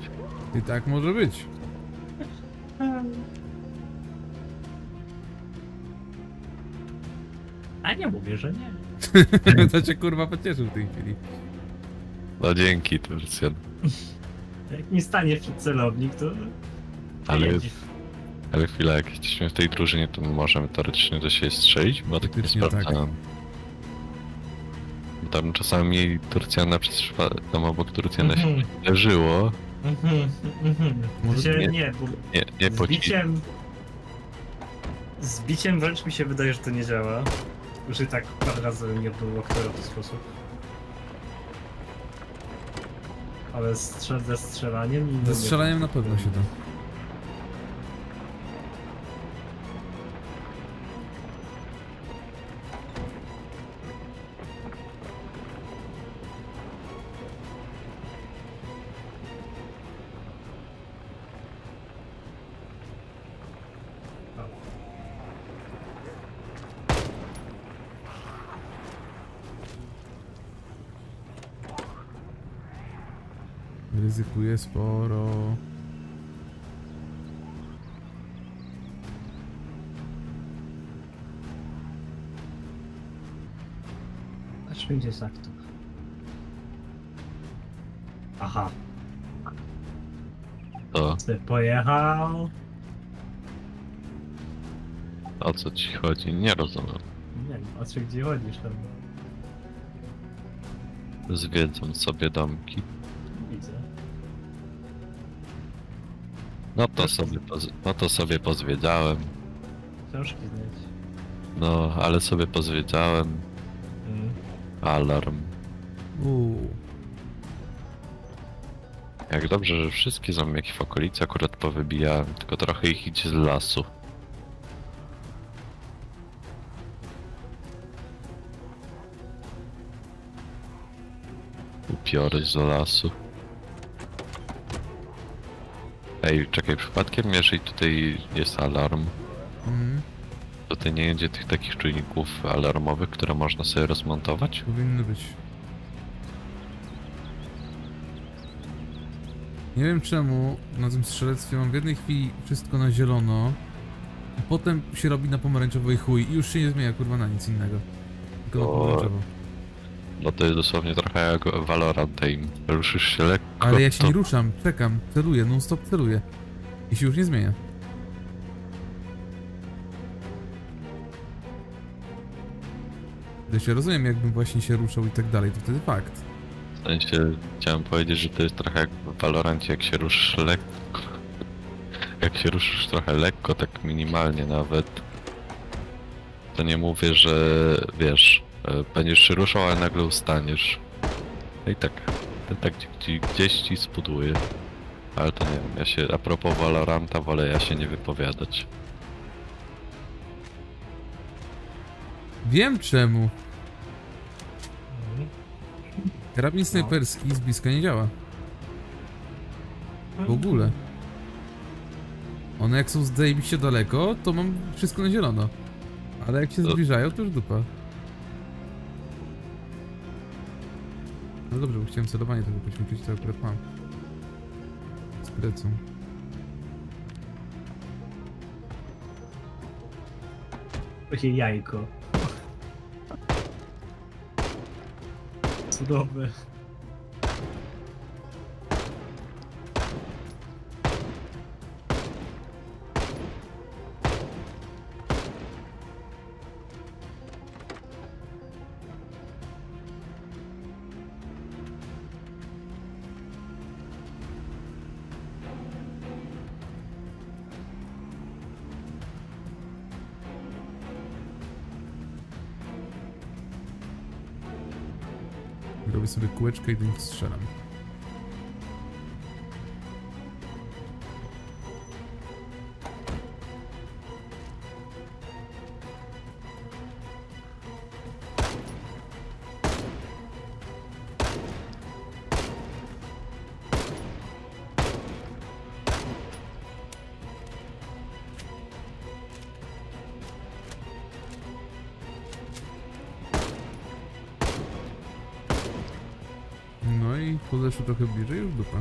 I tak może być. A nie mówię, że nie. to cię kurwa pocieszył w tej chwili. No dzięki Turcjan. Jak mi stanie przed celownik, to... Ale-. Ale chwila, jak jesteśmy w tej drużynie, to my możemy teoretycznie do siebie strzelić? Bo tak nie tak. sprawdzałem. Bo Tam czasami Turcjana przez tam obok Turcjana się Mhm. leżyło. Mhm, mhm. Może Się, nie- nie, bo Nie, nie z biciem... Z biciem wręcz mi się wydaje, że to nie działa. Już i tak parę razy nie było w ten sposób. Ale strzel ze strzelaniem... no Ze nie. strzelaniem na pewno się da. Ryzykuję sporo. Patrzmy gdzie jest aktor. Aha, To ty pojechał. o co ci chodzi? Nie rozumiem. Nie wiem, patrzę gdzie chodzisz tam. Zwiedzam sobie domki. No to sobie, poz... no to sobie pozwiedzałem. Książki znać. No, ale sobie pozwiedzałem. Mm. Alarm. Uuu. Jak dobrze, że wszystkie zombiaki w okolicy akurat powybijałem, tylko trochę ich idzie z lasu. Upiory z lasu. Ej, czekaj, przypadkiem jeżeli tutaj jest alarm, Mm, to tutaj nie będzie tych takich czujników alarmowych, które można sobie rozmontować? powinny być. Nie wiem czemu na tym strzelectwie mam w jednej chwili wszystko na zielono, a potem się robi na pomarańczowo i chuj i już się nie zmienia kurwa na nic innego. Tylko na O, pomarańczowo. No to jest dosłownie trochę jak Valorant Aim. Ruszysz się lekko, Ale ja się to nie ruszam, czekam, celuję, non stop celuję. I się już nie zmienia. Gdy się rozumiem, jakbym właśnie się ruszał i tak dalej, to wtedy fakt. W sensie chciałem powiedzieć, że to jest trochę jak w Valorancie, jak się ruszysz lekko. Jak się ruszysz trochę lekko, tak minimalnie nawet. To nie mówię, że wiesz, będziesz się ruszał, ale nagle ustaniesz. No i tak, to tak gdzie- gdzieś ci spuduje. Ale to nie wiem, ja się, a propos Valoranta, wolę ja się nie wypowiadać. Wiem czemu. Karabin snajperski z bliska nie działa. W ogóle. One jak są zajebiście daleko, to mam wszystko na zielono. Ale jak się zbliżają, to już dupa. No dobrze, bo chciałem celowanie tego poświęcić, to akurat mam. Z plecą. Takie jajko. Cudowne. Kółeczkę i do nich strzelam. Podeszły trochę bliżej, już dupa.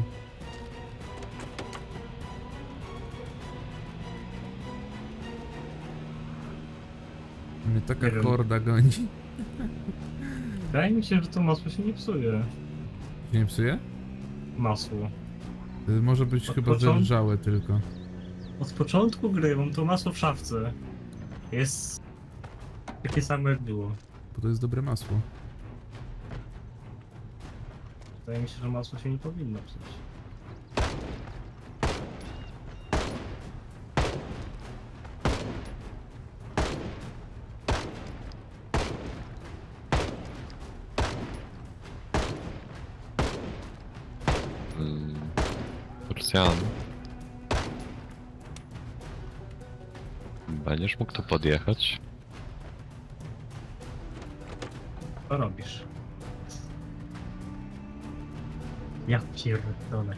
Mnie taka Nie wiem. horda goni. Wydaje mi się, że to masło się nie psuje. Się nie psuje? Masło. Y, Może być Od chyba początku- zerżałe tylko. Od początku gry mam to masło w szafce. Jest takie samo jak było. Bo to jest dobre masło. Wydaje mi się, że masło się nie powinno psuć. Mm. Będziesz mógł tu podjechać? Ja pierdolę.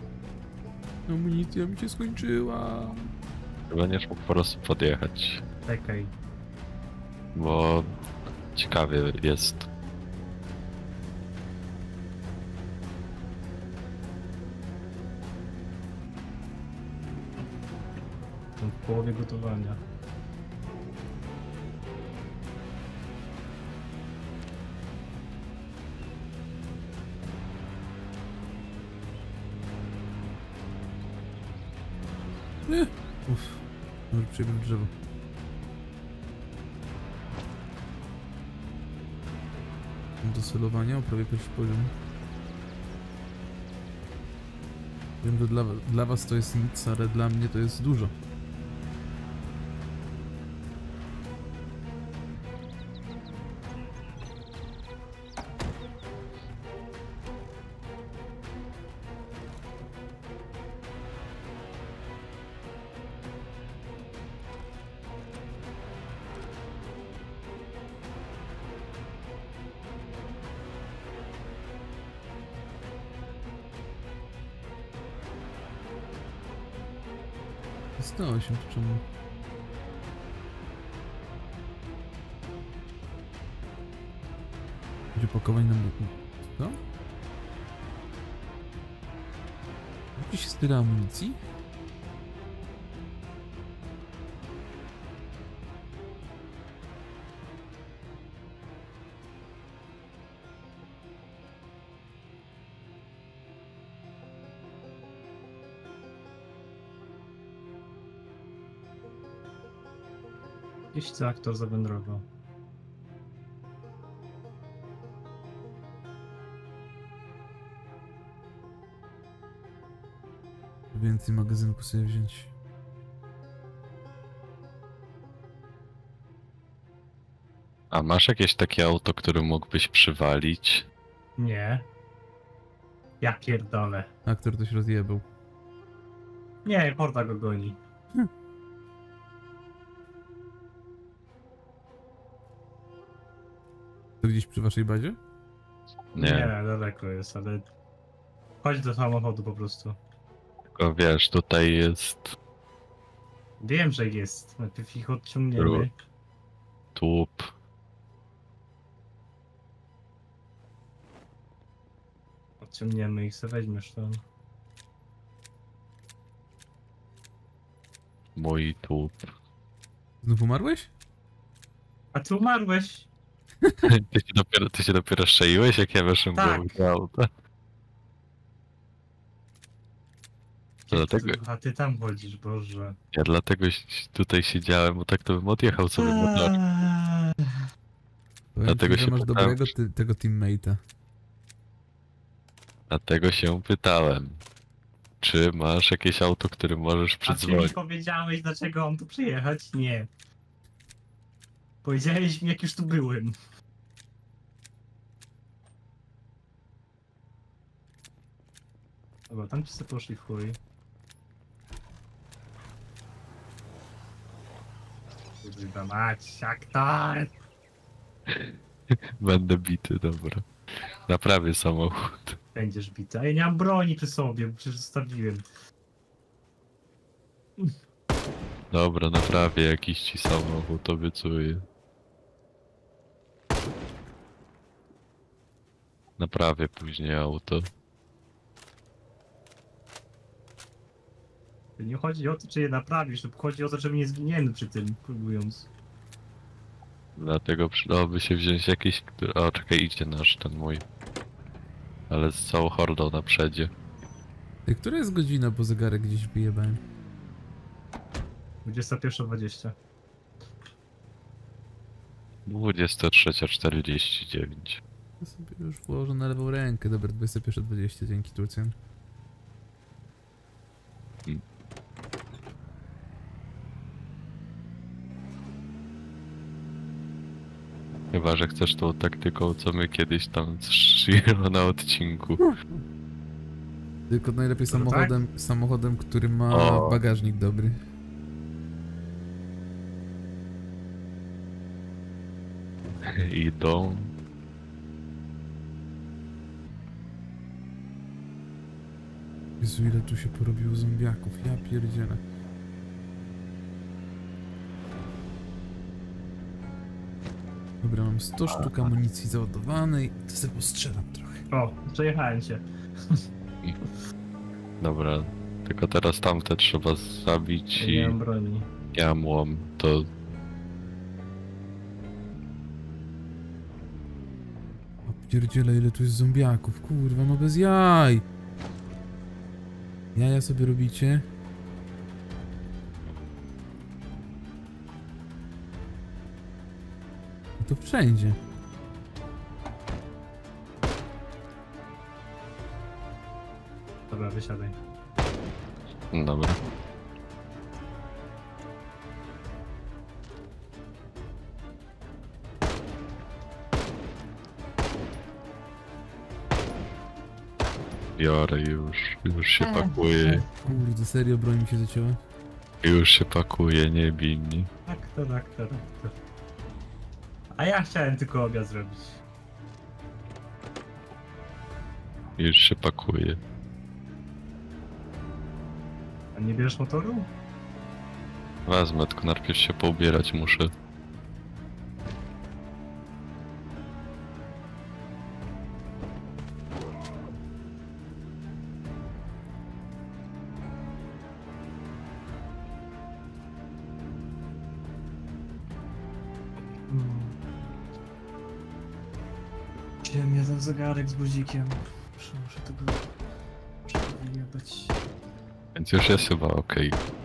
Amunicja mi się skończyła. Będziesz mógł po prostu podjechać, Czekaj. bo ciekawie jest. Jestem w połowie gotowania. Celowania, prawie pierwszy poziom. Wiem, że dla, dla was to jest nic, ale dla mnie to jest dużo. Tyle amunicji? Jakiś co aktor zawędrował. Więcej magazynku sobie wziąć. A masz jakieś takie auto, które mógłbyś przywalić? Nie. Ja pierdolę. Aktor to się rozjebał. Nie, horda go goni. To gdzieś przy waszej bazie? Nie. daleko jest, ale... Chodź do samochodu po prostu. Tylko wiesz, tutaj jest Wiem, że jest. Najpierw ich odciągniemy. tłup. Odciągniemy ich, se weźmiesz tam. Mój tłup. Znów umarłeś? A ty umarłeś! Ty się dopiero, ty się dopiero szczaiłeś, jak ja weszłem Tak. do auta. To dlatego, A ty tam chodzisz, Boże. ja dlatego tutaj siedziałem, bo tak to bym odjechał sobie. Eee, Powiem Dlatego ci, się masz pytałem. dobrego ty, tego teammate'a. Dlatego się pytałem. Czy masz jakieś auto, którym możesz A ty mi powiedziałeś, dlaczego on tu przyjechać? Nie. Powiedziałeś mi, jak już tu byłem. Dobra, tam wszyscy poszli w chuj. Kurwa mać, aktor! Będę bity, dobra. Naprawię samochód. Będziesz bity. A ja nie mam broni przy sobie, bo przecież zostawiłem. Dobra, naprawię jakiś ci samochód, obiecuję. Naprawię później auto. Nie chodzi o to, czy je naprawisz, tylko chodzi o to, żeby nie zginiemy przy tym, próbując. Dlatego przydałoby się wziąć jakiś, który... O, czekaj, idzie nasz, ten mój. Ale z całą hordą na przedzie. Ty, która jest godzina, bo zegarek gdzieś wyjebałem? 21.20. 23.49. Ja sobie już włożę na lewą rękę. Dobra, 21.20, dzięki Turcjan. Chyba, że chcesz tą taktyką, co my kiedyś tam szliśmy na odcinku. Tylko najlepiej tak. samochodem, samochodem, który ma O. bagażnik dobry. Idą. Jezu, ile tu się porobiło zombiaków, ja pierdzielę. Dobra, mam 100 sztuk amunicji załadowanej, to sobie postrzelam trochę. O, przejechałem cię. Dobra. Tylko teraz tamte trzeba zabić Ja i nie mam broni. jamłom to O pierdziele, ile tu jest zombiaków, kurwa, no bez jaj! Jaja sobie robicie? To wszędzie. Dobra, wysiadaj. Dobra. Biorę już, już się pakuję, Kurde, serio, broń mi się zacięła? już się pakuję, nie bij mnie. Tak, to, tak, to, tak, to. A ja chciałem tylko obiad zrobić. Już się pakuję. A nie bierzesz motoru? Wezmę, tylko najpierw się poubierać muszę. Zegarek z guzikiem? Muszę, muszę tego przewijać. Więc już jest chyba okej. Chyba.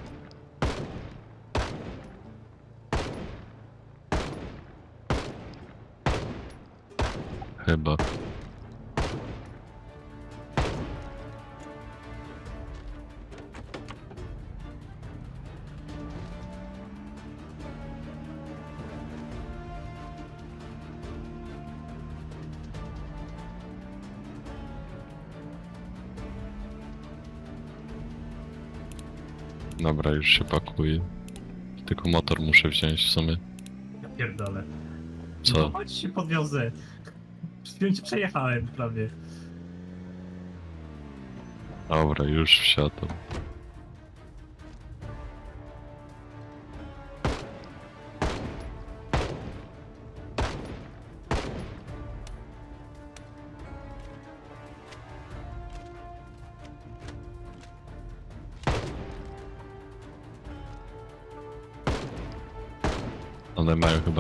Już się pakuję. Tylko motor muszę wziąć w sumie. Ja pierdolę. No Co? chodź się podwiozę. Przed cię przejechałem prawie. Dobra, już wsiadam.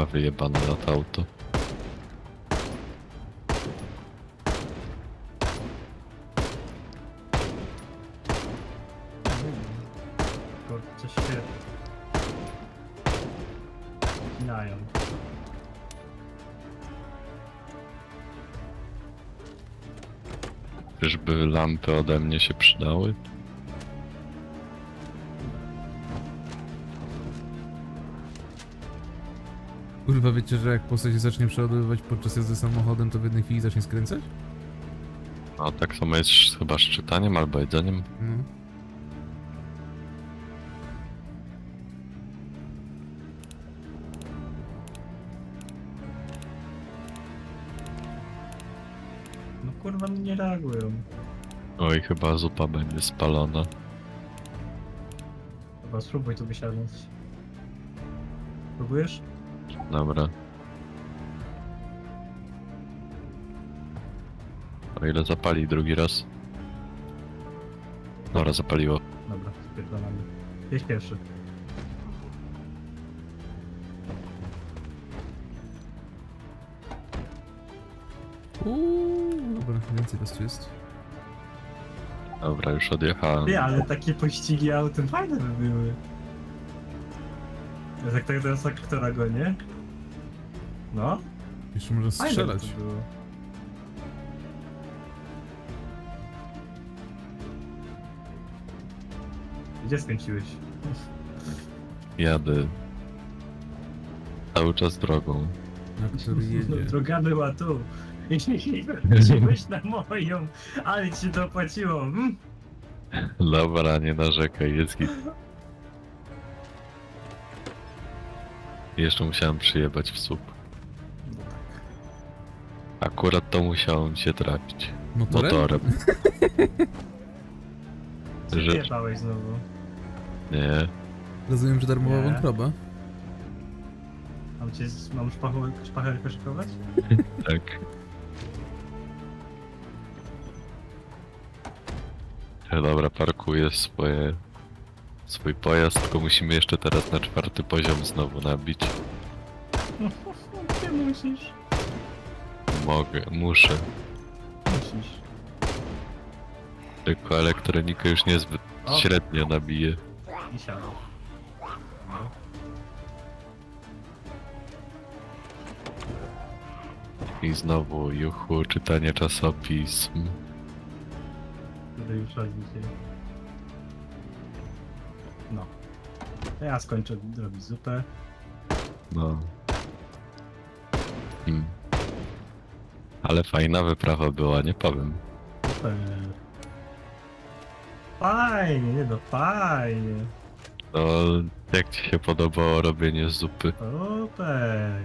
Chyba wyjebane na to auto. Tylko coś się... Pinają. Czyżby lampy ode mnie się przydały? Kurwa, wiecie, że jak postać się zacznie przeładowywać podczas jazdy samochodem, to w jednej chwili zacznie skręcać? No tak samo jest chyba z czytaniem albo jedzeniem. No. No kurwa nie reagują. Oj, chyba zupa będzie spalona. Chyba spróbuj tu wysiadać. Próbujesz? Dobra. O ile zapali drugi raz? Dobra, zapaliło. Dobra, spierdolamy. Jedź pierwszy. Uuu, dobra, więcej was tu jest. Dobra, już odjechałem. Nie, ale takie pościgi autem fajne by były. Jak tak teraz aktora go, nie? No, Jeszcze może strzelać. Gdzie skręciłeś? Jadę. Cały czas drogą. Na który No, jedzie. droga była tu. Wróciłeś na moją, ale ci to opłaciło. Mm? Dobra, nie narzekaj, jest git. Jeszcze musiałem przyjebać w słup. No. Akurat to musiałem się trafić. Motorem? Motorem. Że- znowu? Nie. Rozumiem, że darmowa Nie. wątroba. Mam cię, mam szpachę, szpachę koszykować? Tak. E, Dobra, parkuję swoje, swój pojazd, tylko musimy jeszcze teraz na czwarty poziom znowu nabić. Nie musisz. Mogę, muszę. Musisz. Tylko elektronikę już niezbyt O. średnio nabiję. I. No. Znowu, juchu, czytanie czasopism. Tutaj już się. No. To ja skończę robić zupę. No. Hmm. Ale fajna wyprawa była, nie powiem. Fajnie, nie no, fajnie. No, jak ci się podobało robienie zupy? Super.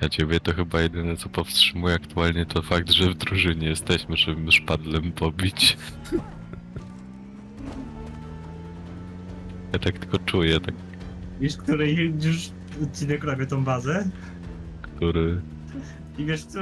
Ja ciebie to chyba jedyne co powstrzymuje aktualnie to fakt, że w drużynie jesteśmy, żeby szpadlem pobić. Ja tak tylko czuję, tak, Wiesz, której już odcinek robię tą bazę? który... I wiesz, co,